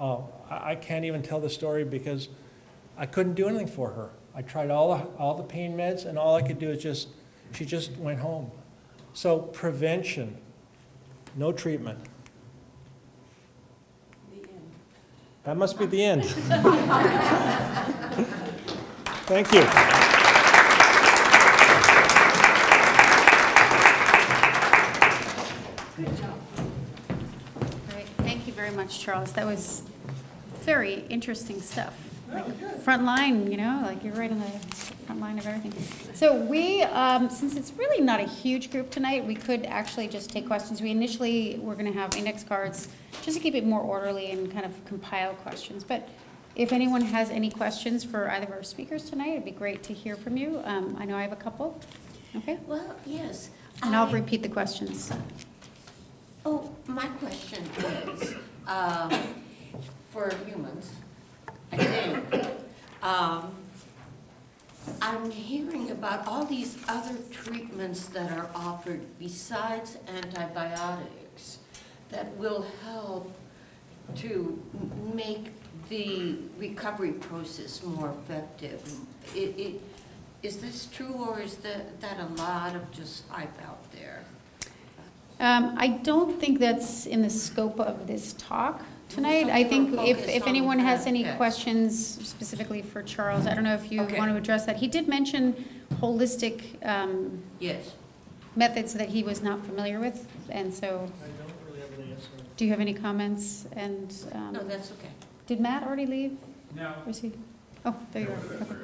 Oh, I I can't even tell the story because I couldn't do anything for her. I tried all, the- all the pain meds, and all I could do is just, she just went home. So prevention, no treatment. The end. That must be the end. Thank you. Good job. Great, thank you very much, Charles. That was very interesting stuff. Like front line, you know, like you're right on the front line of everything. So we, um, since it's really not a huge group tonight, we could actually just take questions. We initially were gonna have index cards, just to keep it more orderly and kind of compile questions. But if anyone has any questions for either of our speakers tonight, it'd be great to hear from you. Um, I know I have a couple. Okay? Well, yes. And I'll I- repeat the questions. Oh, my question is, um, for humans, I think, um, I'm hearing about all these other treatments that are offered besides antibiotics that will help to make the recovery process more effective. It, it, is this true, or is that, that a lot of just hype out there? Um, I don't think that's in the scope of this talk tonight. I think if, if anyone has any yes. questions specifically for Charles, I don't know if you Okay. want to address that. He did mention holistic um, Yes. methods that he was not familiar with, and so, I don't really have an answer. do you have any comments? And, um, No, that's okay. did Matt already leave? No. Or is he? Oh, there you are. Okay.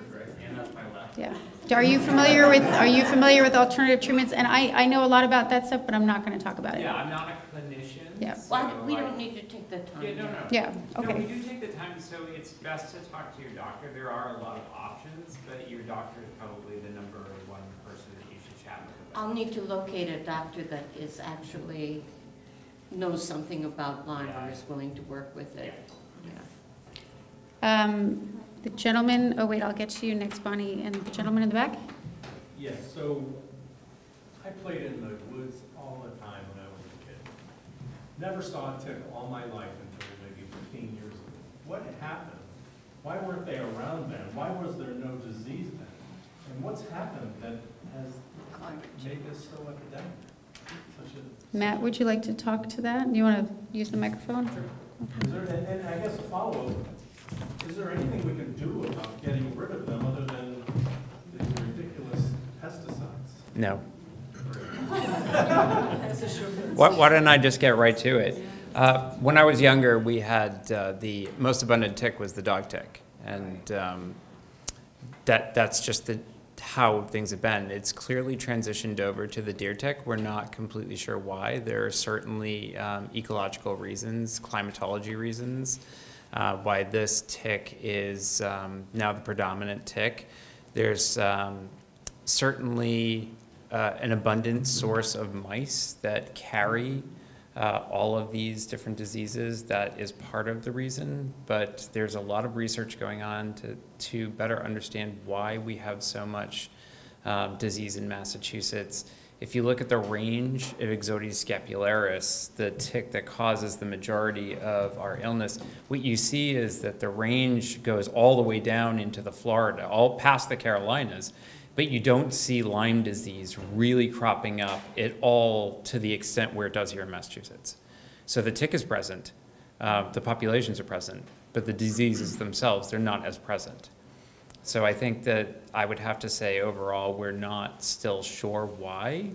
And that's my left. Yeah. Are you familiar with, are you familiar with alternative treatments? And I, I know a lot about that stuff, but I'm not going to talk about it. Yeah, I'm not a clinician. Yeah. Why, so we I- don't need to take the time. Yeah, no, no. Yeah, No, we okay. do take the time, so it's best to talk to your doctor. There are a lot of options, but your doctor is probably the number one person that you should chat with about. I'll need to locate a doctor that is actually, knows something about Lyme or is willing to work with it. Yeah. Um, The gentleman, oh wait, I'll get to you next, Bonnie, and the gentleman in the back? Yes, so I played in the woods all the time when I was a kid. Never saw a tick all my life until maybe fifteen years ago. What happened? Why weren't they around then? Why was there no disease then? And what's happened that has made this so epidemic? Such a- Matt, would you like to talk to that? Do you want to use the microphone? Is there, and, and I guess a follow-up, is there anything we can do about getting rid of them other than these ridiculous pesticides? No. Why, why don't I just get right to it? Uh, when I was younger, we had uh, the most abundant tick was the dog tick, and um, that that's just the, how things have been. It's clearly transitioned over to the deer tick. We're not completely sure why. There are certainly um, ecological reasons, climatology reasons, uh, why this tick is um, now the predominant tick. There's um, certainly uh, an abundant source of mice that carry uh, all of these different diseases. That is part of the reason, but there's a lot of research going on to, to better understand why we have so much um, disease in Massachusetts. If you look at the range of Ixodes scapularis, the tick that causes the majority of our illness, what you see is that the range goes all the way down into the Florida, all past the Carolinas, but you don't see Lyme disease really cropping up at all to the extent where it does here in Massachusetts. So the tick is present, uh, the populations are present, but the diseases themselves, they're not as present. So I think that I would have to say overall, we're not still sure why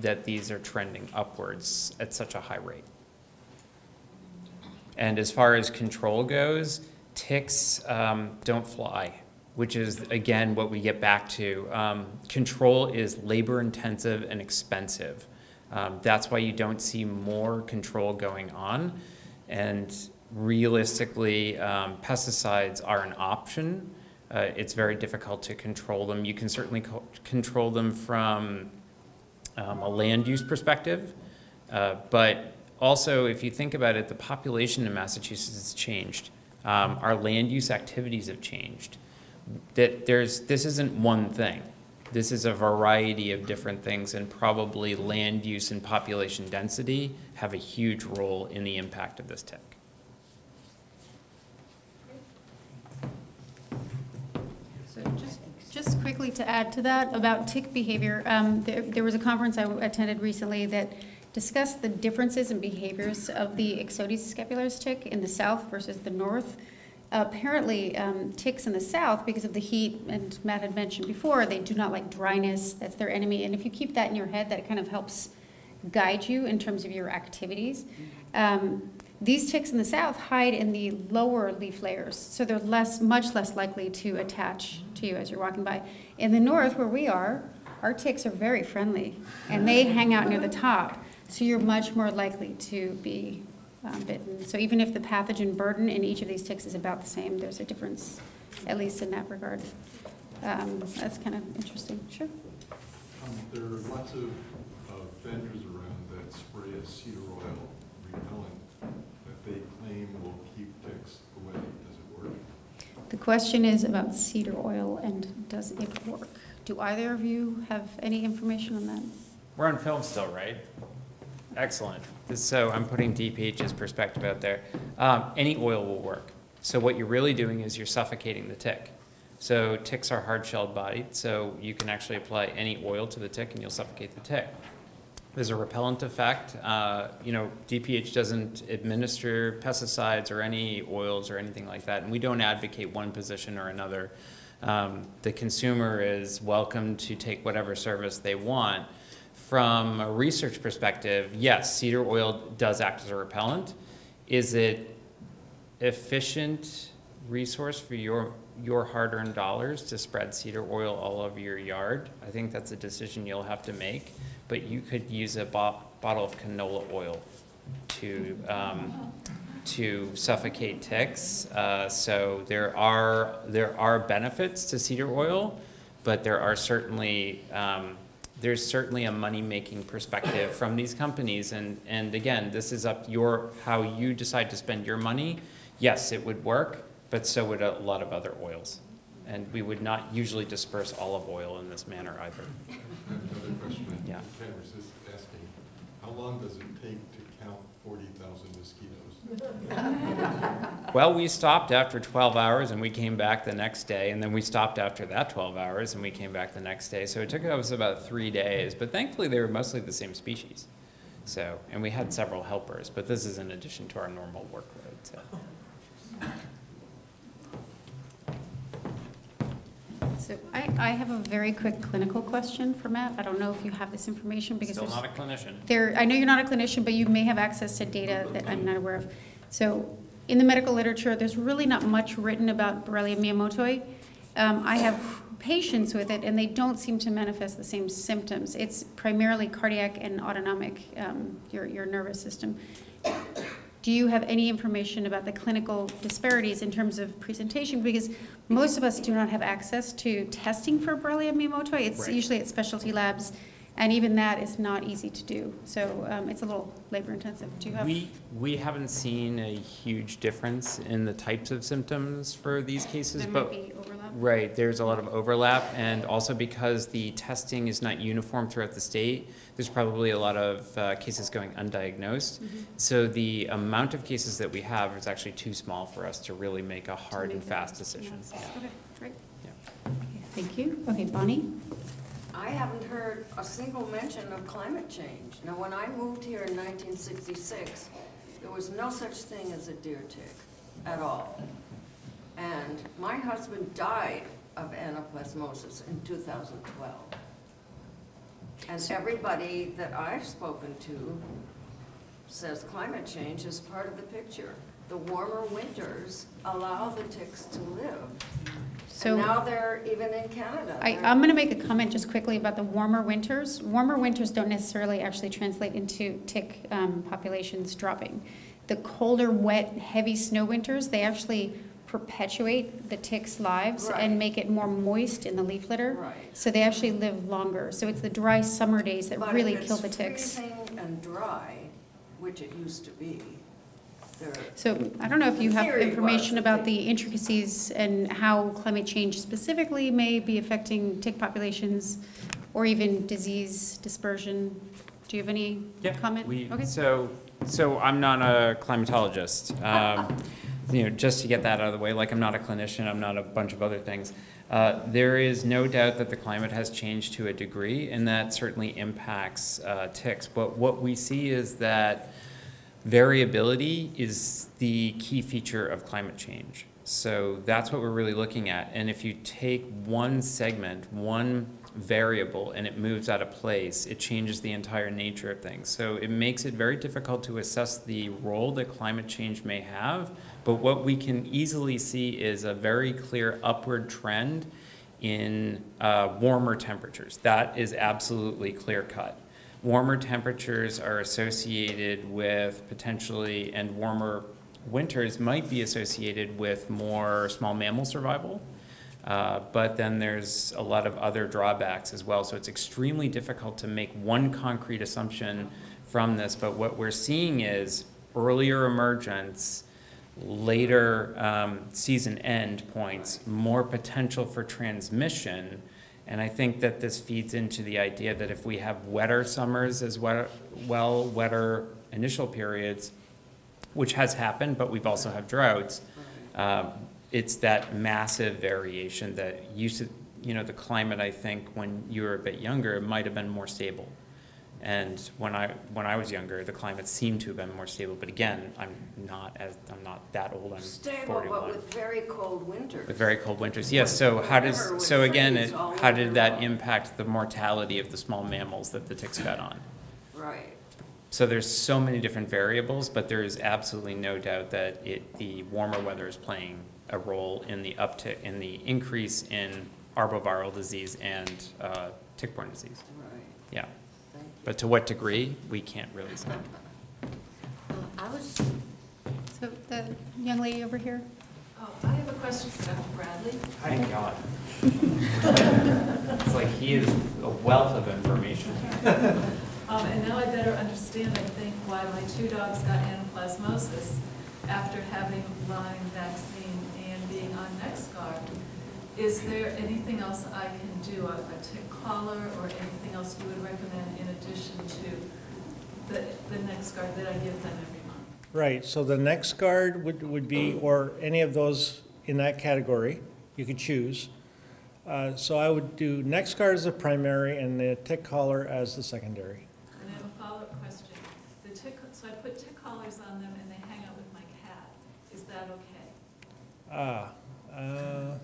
that these are trending upwards at such a high rate. And as far as control goes, ticks um, don't fly, which is, again, what we get back to. Um, Control is labor-intensive and expensive. Um, That's why you don't see more control going on. And realistically, um, pesticides are an option. Uh, It's very difficult to control them. You can certainly co- control them from um, a land use perspective. Uh, But also, if you think about it, the population in Massachusetts has changed. Um, Our land use activities have changed. That there's, this isn't one thing. This is a variety of different things, and probably land use and population density have a huge role in the impact of this tick. So just, just quickly to add to that about tick behavior, um, there, there was a conference I attended recently that discussed the differences in behaviors of the Ixodes scapularis tick in the south versus the north. Apparently, um, ticks in the south, because of the heat, and Matt had mentioned before, they do not like dryness, that's their enemy, and if you keep that in your head, that kind of helps guide you in terms of your activities. Um, these ticks in the south hide in the lower leaf layers, so they're less, much less likely to attach to you as you're walking by. In the north, where we are, our ticks are very friendly, and they hang out near the top, so you're much more likely to be um, bitten. So even if the pathogen burden in each of these ticks is about the same, there's a difference, at least in that regard. Um, That's kind of interesting. Sure. Um, There are lots of uh, vendors around that spray a cedar oil repellent that they claim will keep ticks away. Does it work? The question is about cedar oil and does it work? Do either of you have any information on that? We're on film still, right? Excellent. So I'm putting DPH's perspective out there. Um, any oil will work. So what you're really doing is you're suffocating the tick. So ticks are hard-shelled bodied, so you can actually apply any oil to the tick and you'll suffocate the tick. There's a repellent effect. Uh, you know, DPH doesn't administer pesticides or any oils or anything like that, and we don't advocate one position or another. Um, the consumer is welcome to take whatever service they want. From a research perspective, yes, cedar oil does act as a repellent. Is it efficient resource for your, your hard-earned dollars to spread cedar oil all over your yard? I think that's a decision you'll have to make, but you could use a bo- bottle of canola oil to, um, to suffocate ticks. Uh, so there are, there are benefits to cedar oil, but there are certainly, um, there's certainly a money-making perspective from these companies. And, and again, this is up your, how you decide to spend your money. Yes, it would work, but so would a lot of other oils. And we would not usually disperse olive oil in this manner either. Another question I Yeah. can't resist asking. How long does it take to count 40,000 mosquitoes? Well, we stopped after 12 hours and we came back the next day, and then we stopped after that 12 hours and we came back the next day. So it took us about three days, but thankfully they were mostly the same species. So, and we had several helpers, but this is in addition to our normal workload, so. So I, I have a very quick clinical question for Matt. I don't know if you have this information because Still there's. not a clinician. There, I know you're not a clinician, but you may have access to data that I'm not aware of. So in the medical literature, there's really not much written about Borrelia miyamotoi. Um, I have patients with it, and they don't seem to manifest the same symptoms. It's primarily cardiac and autonomic, um, your, your nervous system. Do you have any information about the clinical disparities in terms of presentation? Because most of us do not have access to testing for Borrelia miyamotoi. It's Right. usually at specialty labs, and even that is not easy to do. So um, it's a little labor intensive. Do you have? We, we haven't seen a huge difference in the types of symptoms for these cases, There but. might be overlap. Right, there's a lot of overlap, and also because the testing is not uniform throughout the state, there's probably a lot of uh, cases going undiagnosed. Mhm. So the amount of cases that we have is actually too small for us to really make a hard and make a fast decision. decision. Yeah. Okay, great. Yeah. Okay, Thank you. Okay, Bonnie? I haven't heard a single mention of climate change. Now, when I moved here in 1966, there was no such thing as a deer tick at all. And my husband died of anaplasmosis in 2012. And everybody that I've spoken to says climate change is part of the picture. The warmer winters allow the ticks to live. So- And now they're even in Canada. I, I'm going to make a comment just quickly about the warmer winters. Warmer winters don't necessarily actually translate into tick um, populations dropping. The colder, wet, heavy snow winters, they actually perpetuate the ticks' lives Right. and make it more moist in the leaf litter. Right. So they actually live longer. So it's the dry summer days that But really if kill the ticks. freezing and dry, which it used to be, So I don't know if you have information about the intricacies and how climate change specifically may be affecting tick populations or even disease dispersion. Do you have any Yeah, comment? we- Okay. So, so I'm not a climatologist. Um, you know, just to get that out of the way, like I'm not a clinician, I'm not a bunch of other things. Uh, there is no doubt that the climate has changed to a degree, and that certainly impacts uh, ticks. But what we see is that variability is the key feature of climate change. So that's what we're really looking at. And if you take one segment, one variable, and it moves out of place, it changes the entire nature of things. So it makes it very difficult to assess the role that climate change may have. But what we can easily see is a very clear upward trend in uh, warmer temperatures. That is absolutely clear cut. Warmer temperatures are associated with potentially, and warmer winters might be associated with more small mammal survival. Uh, but then there's a lot of other drawbacks as well. So it's extremely difficult to make one concrete assumption from this. But what we're seeing is earlier emergence, later um, season end points, more potential for transmission. And I think that this feeds into the idea that if we have wetter summers as well, well wetter initial periods, which has happened, but we've also had droughts. Um, it's that massive variation that used to, you know, the climate, I think, when you were a bit younger, might have been more stable. And when I, when I was younger, the climate seemed to have been more stable, but again, I'm not as, I'm not that old, I'm stable, but forty-one. with very cold winters. With very cold winters, yes, so how does, so again, it, how did that impact the mortality of the small mammals that the ticks fed on? Right. So there's so many different variables, but there is absolutely no doubt that it, the warmer weather is playing a role in the uptick, in the increase in arboviral disease and uh, tick-borne disease. Right, Yeah. But to what degree, we can't really say. Uh, I was, So the young lady over here? Oh, I have a question for Dr. Bradley. Thank God. It's like he is a wealth of information. Um, and now I better understand, I think, why my two dogs got anaplasmosis after having Lyme vaccine and being on NexGard. Is there anything else I can do, a a tick collar or anything else you would recommend in addition to the, the NexGard that I give them every month? Right, so the NexGard would, would be, or any of those in that category, you could choose. Uh, So I would do NexGard as the primary and the tick collar as the secondary. And I have a follow-up question. The tick, so I put tick collars on them and they hang out with my cat. Is that okay? Ah, uh,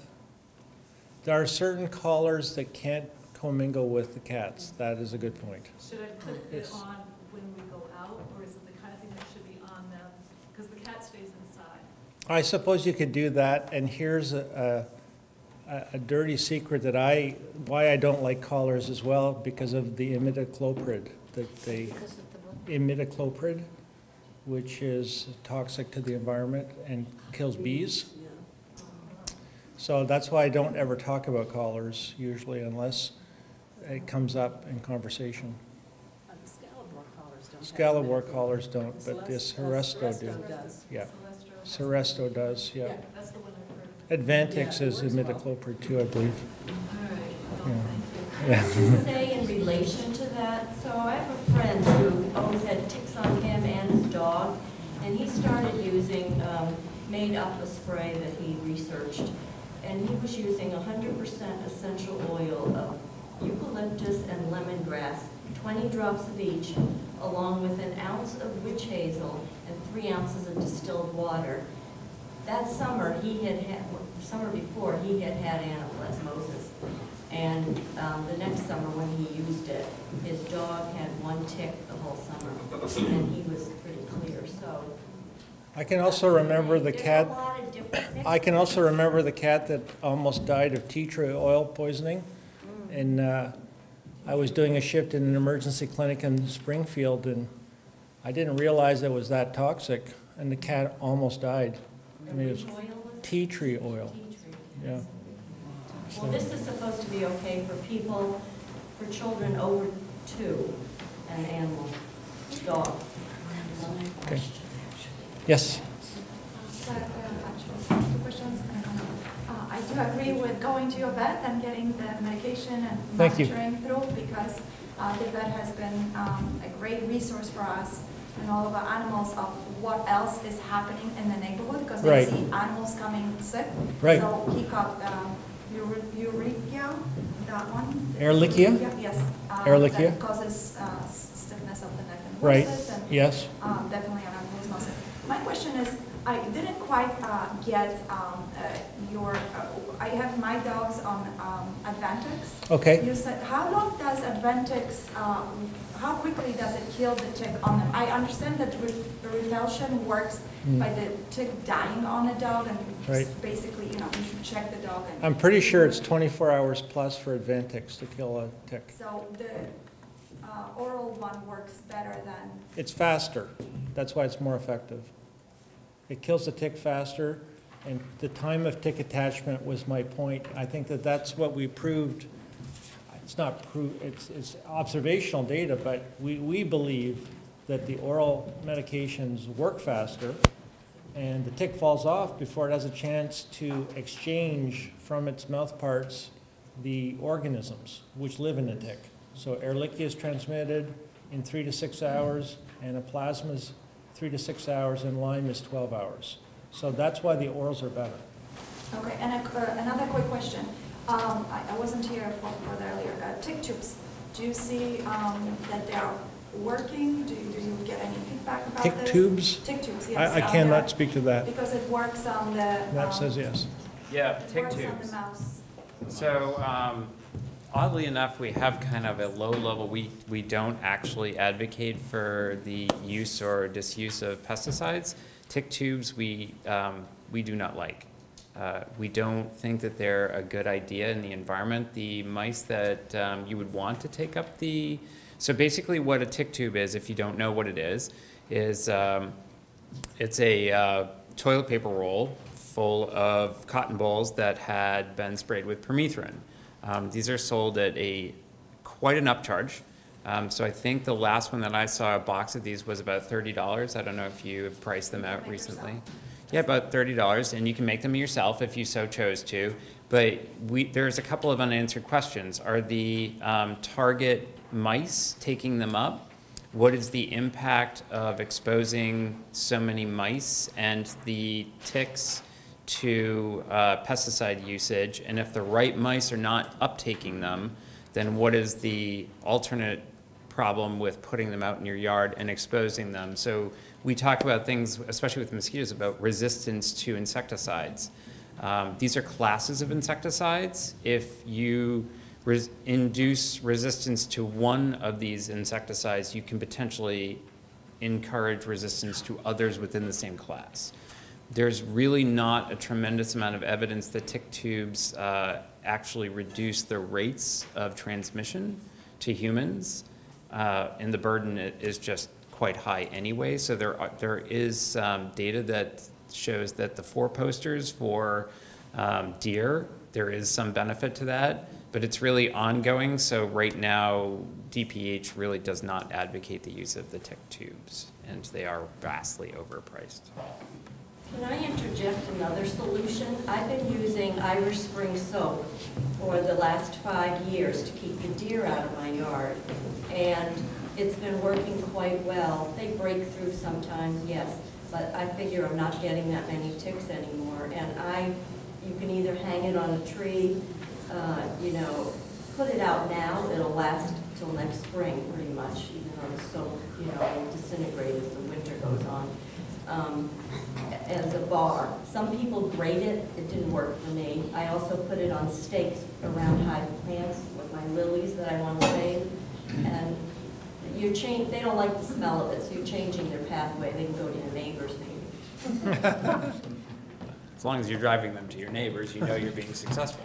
there are certain collars that can't commingle with the cats. That is a good point. Should I put it Yes. on when we go out, or is it the kind of thing that should be on them? Because the cat stays inside. I suppose you could do that, and here's a, a, a dirty secret that I, why I don't like collars as well, because of the imidacloprid, that they, because of the, what? imidacloprid, which is toxic to the environment and kills bees. So that's why I don't ever talk about collars usually unless it comes up in conversation. Uh, the Scalibor collars don't have collars don't, but Celest- this uh, Seresto do. Does. Yeah, Celestro, Seresto does, yeah. Yeah. that's the one I've heard. Advantix Yeah, it is works well. too, I believe. All right, well, Yeah. thank you. Yeah. say in relation to that, so I have a friend who always had ticks on him and his dog, and he started using, um, made up a spray that he researched, and he was using hundred percent essential oil of eucalyptus and lemongrass, twenty drops of each, along with an ounce of witch hazel and three ounces of distilled water. that summer, he had had, summer before, he had had anaplasmosis. And um, the next summer, when he used it, his dog had one tick the whole summer, and he was pretty clear, so. I can also remember the cat. A lot of different. I can also remember the cat that almost died of tea tree oil poisoning. And uh, I was doing a shift in an emergency clinic in Springfield, and I didn't realize it was that toxic, and the cat almost died. I mean, it was Which oil was it? tea tree oil, Tea tree. yeah. Well, this is supposed to be okay for people, for children over two, and animals, dog. Okay. Yes, So, uh, actually, two questions. I do agree with going to your vet and getting the medication and Thank you. monitoring through because uh, the vet has been um, a great resource for us and all of our animals of what else is happening in the neighborhood because they Right. see animals coming sick. Right. So he got um, ure- that one. Ehrlichia? Yeah, Yes. uh, Ehrlichia? Causes uh, stiffness of the neck and right, and yes. um, definitely an osmosis. My question is, I didn't quite uh, get um, uh, your, uh, I have my dogs on um, Advantix. Okay. You said, how long does Advantix, uh, how quickly does it kill the tick on them? I understand that re- repulsion works by the tick dying on a dog and. Right. basically, you know, you should check the dog and. I'm pretty sure it's 24 hours plus for Advantix to kill a tick. So the uh, oral one works better than It's faster, that's why it's more effective. It kills the tick faster, and the time of tick attachment was my point. I think that that's what we proved. It's not proof, it's, it's observational data, but we, we believe that the oral medications work faster, and the tick falls off before it has a chance to exchange from its mouth parts the organisms which live in the tick. So Ehrlichia is transmitted in three to six hours, Anaplasma is three to six hours, and Lyme is 12 hours. So that's why the orals are better. Okay, and a- uh, another quick question. Um, I I wasn't here for for the earlier, uh, tick tubes. Do you see um, that they are working? Do you do you get any feedback about Tick this? tubes? Tick tubes, yes. I, I uh, cannot yeah, speak to that. Because it works on the. That um, says yes. Yeah, It tick works on the tubes. mouse. So um, oddly enough, we have kind of a low level, we, we don't actually advocate for the use or disuse of pesticides. Tick tubes, we, um, we do not like. Uh, We don't think that they're a good idea in the environment. The mice that um, you would want to take up the, so basically what a tick tube is, if you don't know what it is, is um, it's a uh, toilet paper roll full of cotton balls that had been sprayed with permethrin. Um, These are sold at a, quite an upcharge. Um, So I think the last one that I saw, a box of these was about thirty dollars. I don't know if you have priced them out recently. Yeah, about thirty dollars, and you can make them yourself if you so chose to. But we, there's a couple of unanswered questions. Are the um, target mice taking them up? What is the impact of exposing so many mice and the ticks to uh, pesticide usage? And if the right mice are not uptaking them, then what is the alternate problem with putting them out in your yard and exposing them? So we talk about things, especially with mosquitoes, about resistance to insecticides. Um, These are classes of insecticides. If you res- induce resistance to one of these insecticides, you can potentially encourage resistance to others within the same class. There's really not a tremendous amount of evidence that tick tubes uh, actually reduce the rates of transmission to humans, uh, and the burden is just quite high anyway. So there are, there is um, data that shows that the four posters for um, deer, there is some benefit to that, but it's really ongoing. So right now, DPH really does not advocate the use of the tick tubes, and they are vastly overpriced. Can I interject another solution? I've been using Irish Spring soap for the last five years to keep the deer out of my yard, and it's been working quite well. They break through sometimes, yes, but I figure I'm not getting that many ticks anymore, and I, you can either hang it on a tree, uh, you know, put it out now, it'll last till next spring, pretty much, even though the soap, you know, will disintegrate as the winter goes on. Um, as a bar. Some people grate it, it didn't work for me. I also put it on stakes around high plants with my lilies that I want to save. And you're change, they don't like the smell of it, so you're changing their pathway. They can go to your neighbors maybe. As long as you're driving them to your neighbors, you know you're being successful.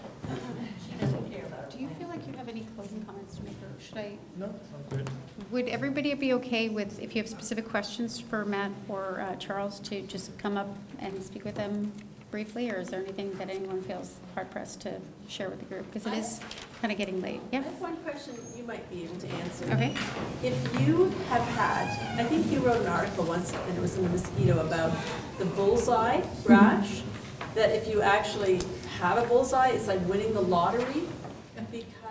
She doesn't care about Do you feel like you have any closing comments to make, or should I? No, I'm good. Would everybody be okay with, if you have specific questions for Matt or uh, Charles, to just come up and speak with them briefly? Or is there anything that anyone feels hard pressed to share with the group? Because it is kind of getting late. I Yeah? have one question you might be able to answer. Okay. If you have had, I think you wrote an article once, and it was in the mosquito, about the bullseye rash, that if you actually have a bullseye, it's like winning the lottery.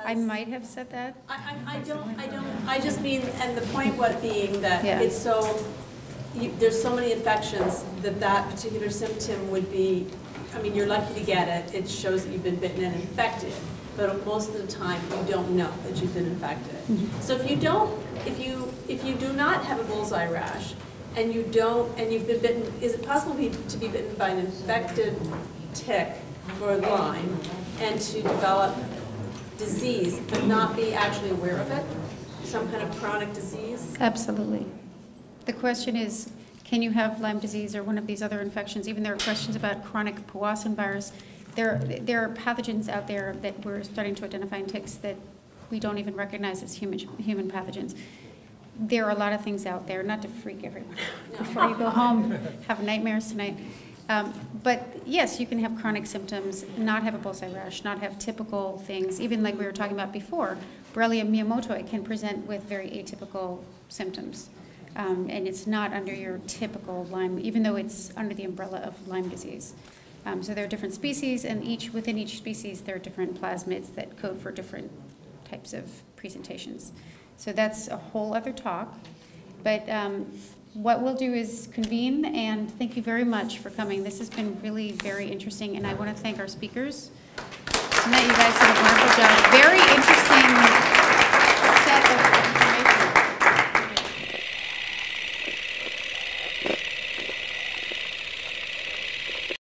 I might have said that. I, I, I don't, I don't, I just mean, and the point what being that Yeah. it's so, you, there's so many infections that that particular symptom would be, I mean, you're lucky to get it, it shows that you've been bitten and infected, but most of the time, you don't know that you've been infected. Mm-hmm. So if you don't, if you, if you do not have a bullseye rash, and you don't, and you've been bitten, is it possible to be bitten by an infected tick for Lyme, and to develop disease, but not be actually aware of it? Some kind of chronic disease? Absolutely. The question is, can you have Lyme disease or one of these other infections? Even there are questions about chronic Powassan virus. There, there are pathogens out there that we're starting to identify in ticks that we don't even recognize as human, human pathogens. There are a lot of things out there, not to freak everyone out before you go home, have nightmares tonight. Um, But yes, you can have chronic symptoms, not have a bullseye rash, not have typical things, even like we were talking about before. Borrelia miyamotoi can present with very atypical symptoms. Um, And it's not under your typical Lyme, even though it's under the umbrella of Lyme disease. Um, So there are different species, and each, within each species, there are different plasmids that code for different types of presentations. So that's a whole other talk. But um, what we'll do is convene, and thank you very much for coming. This has been really very interesting, and I want to thank our speakers. Tonight, you guys did a wonderful job. Very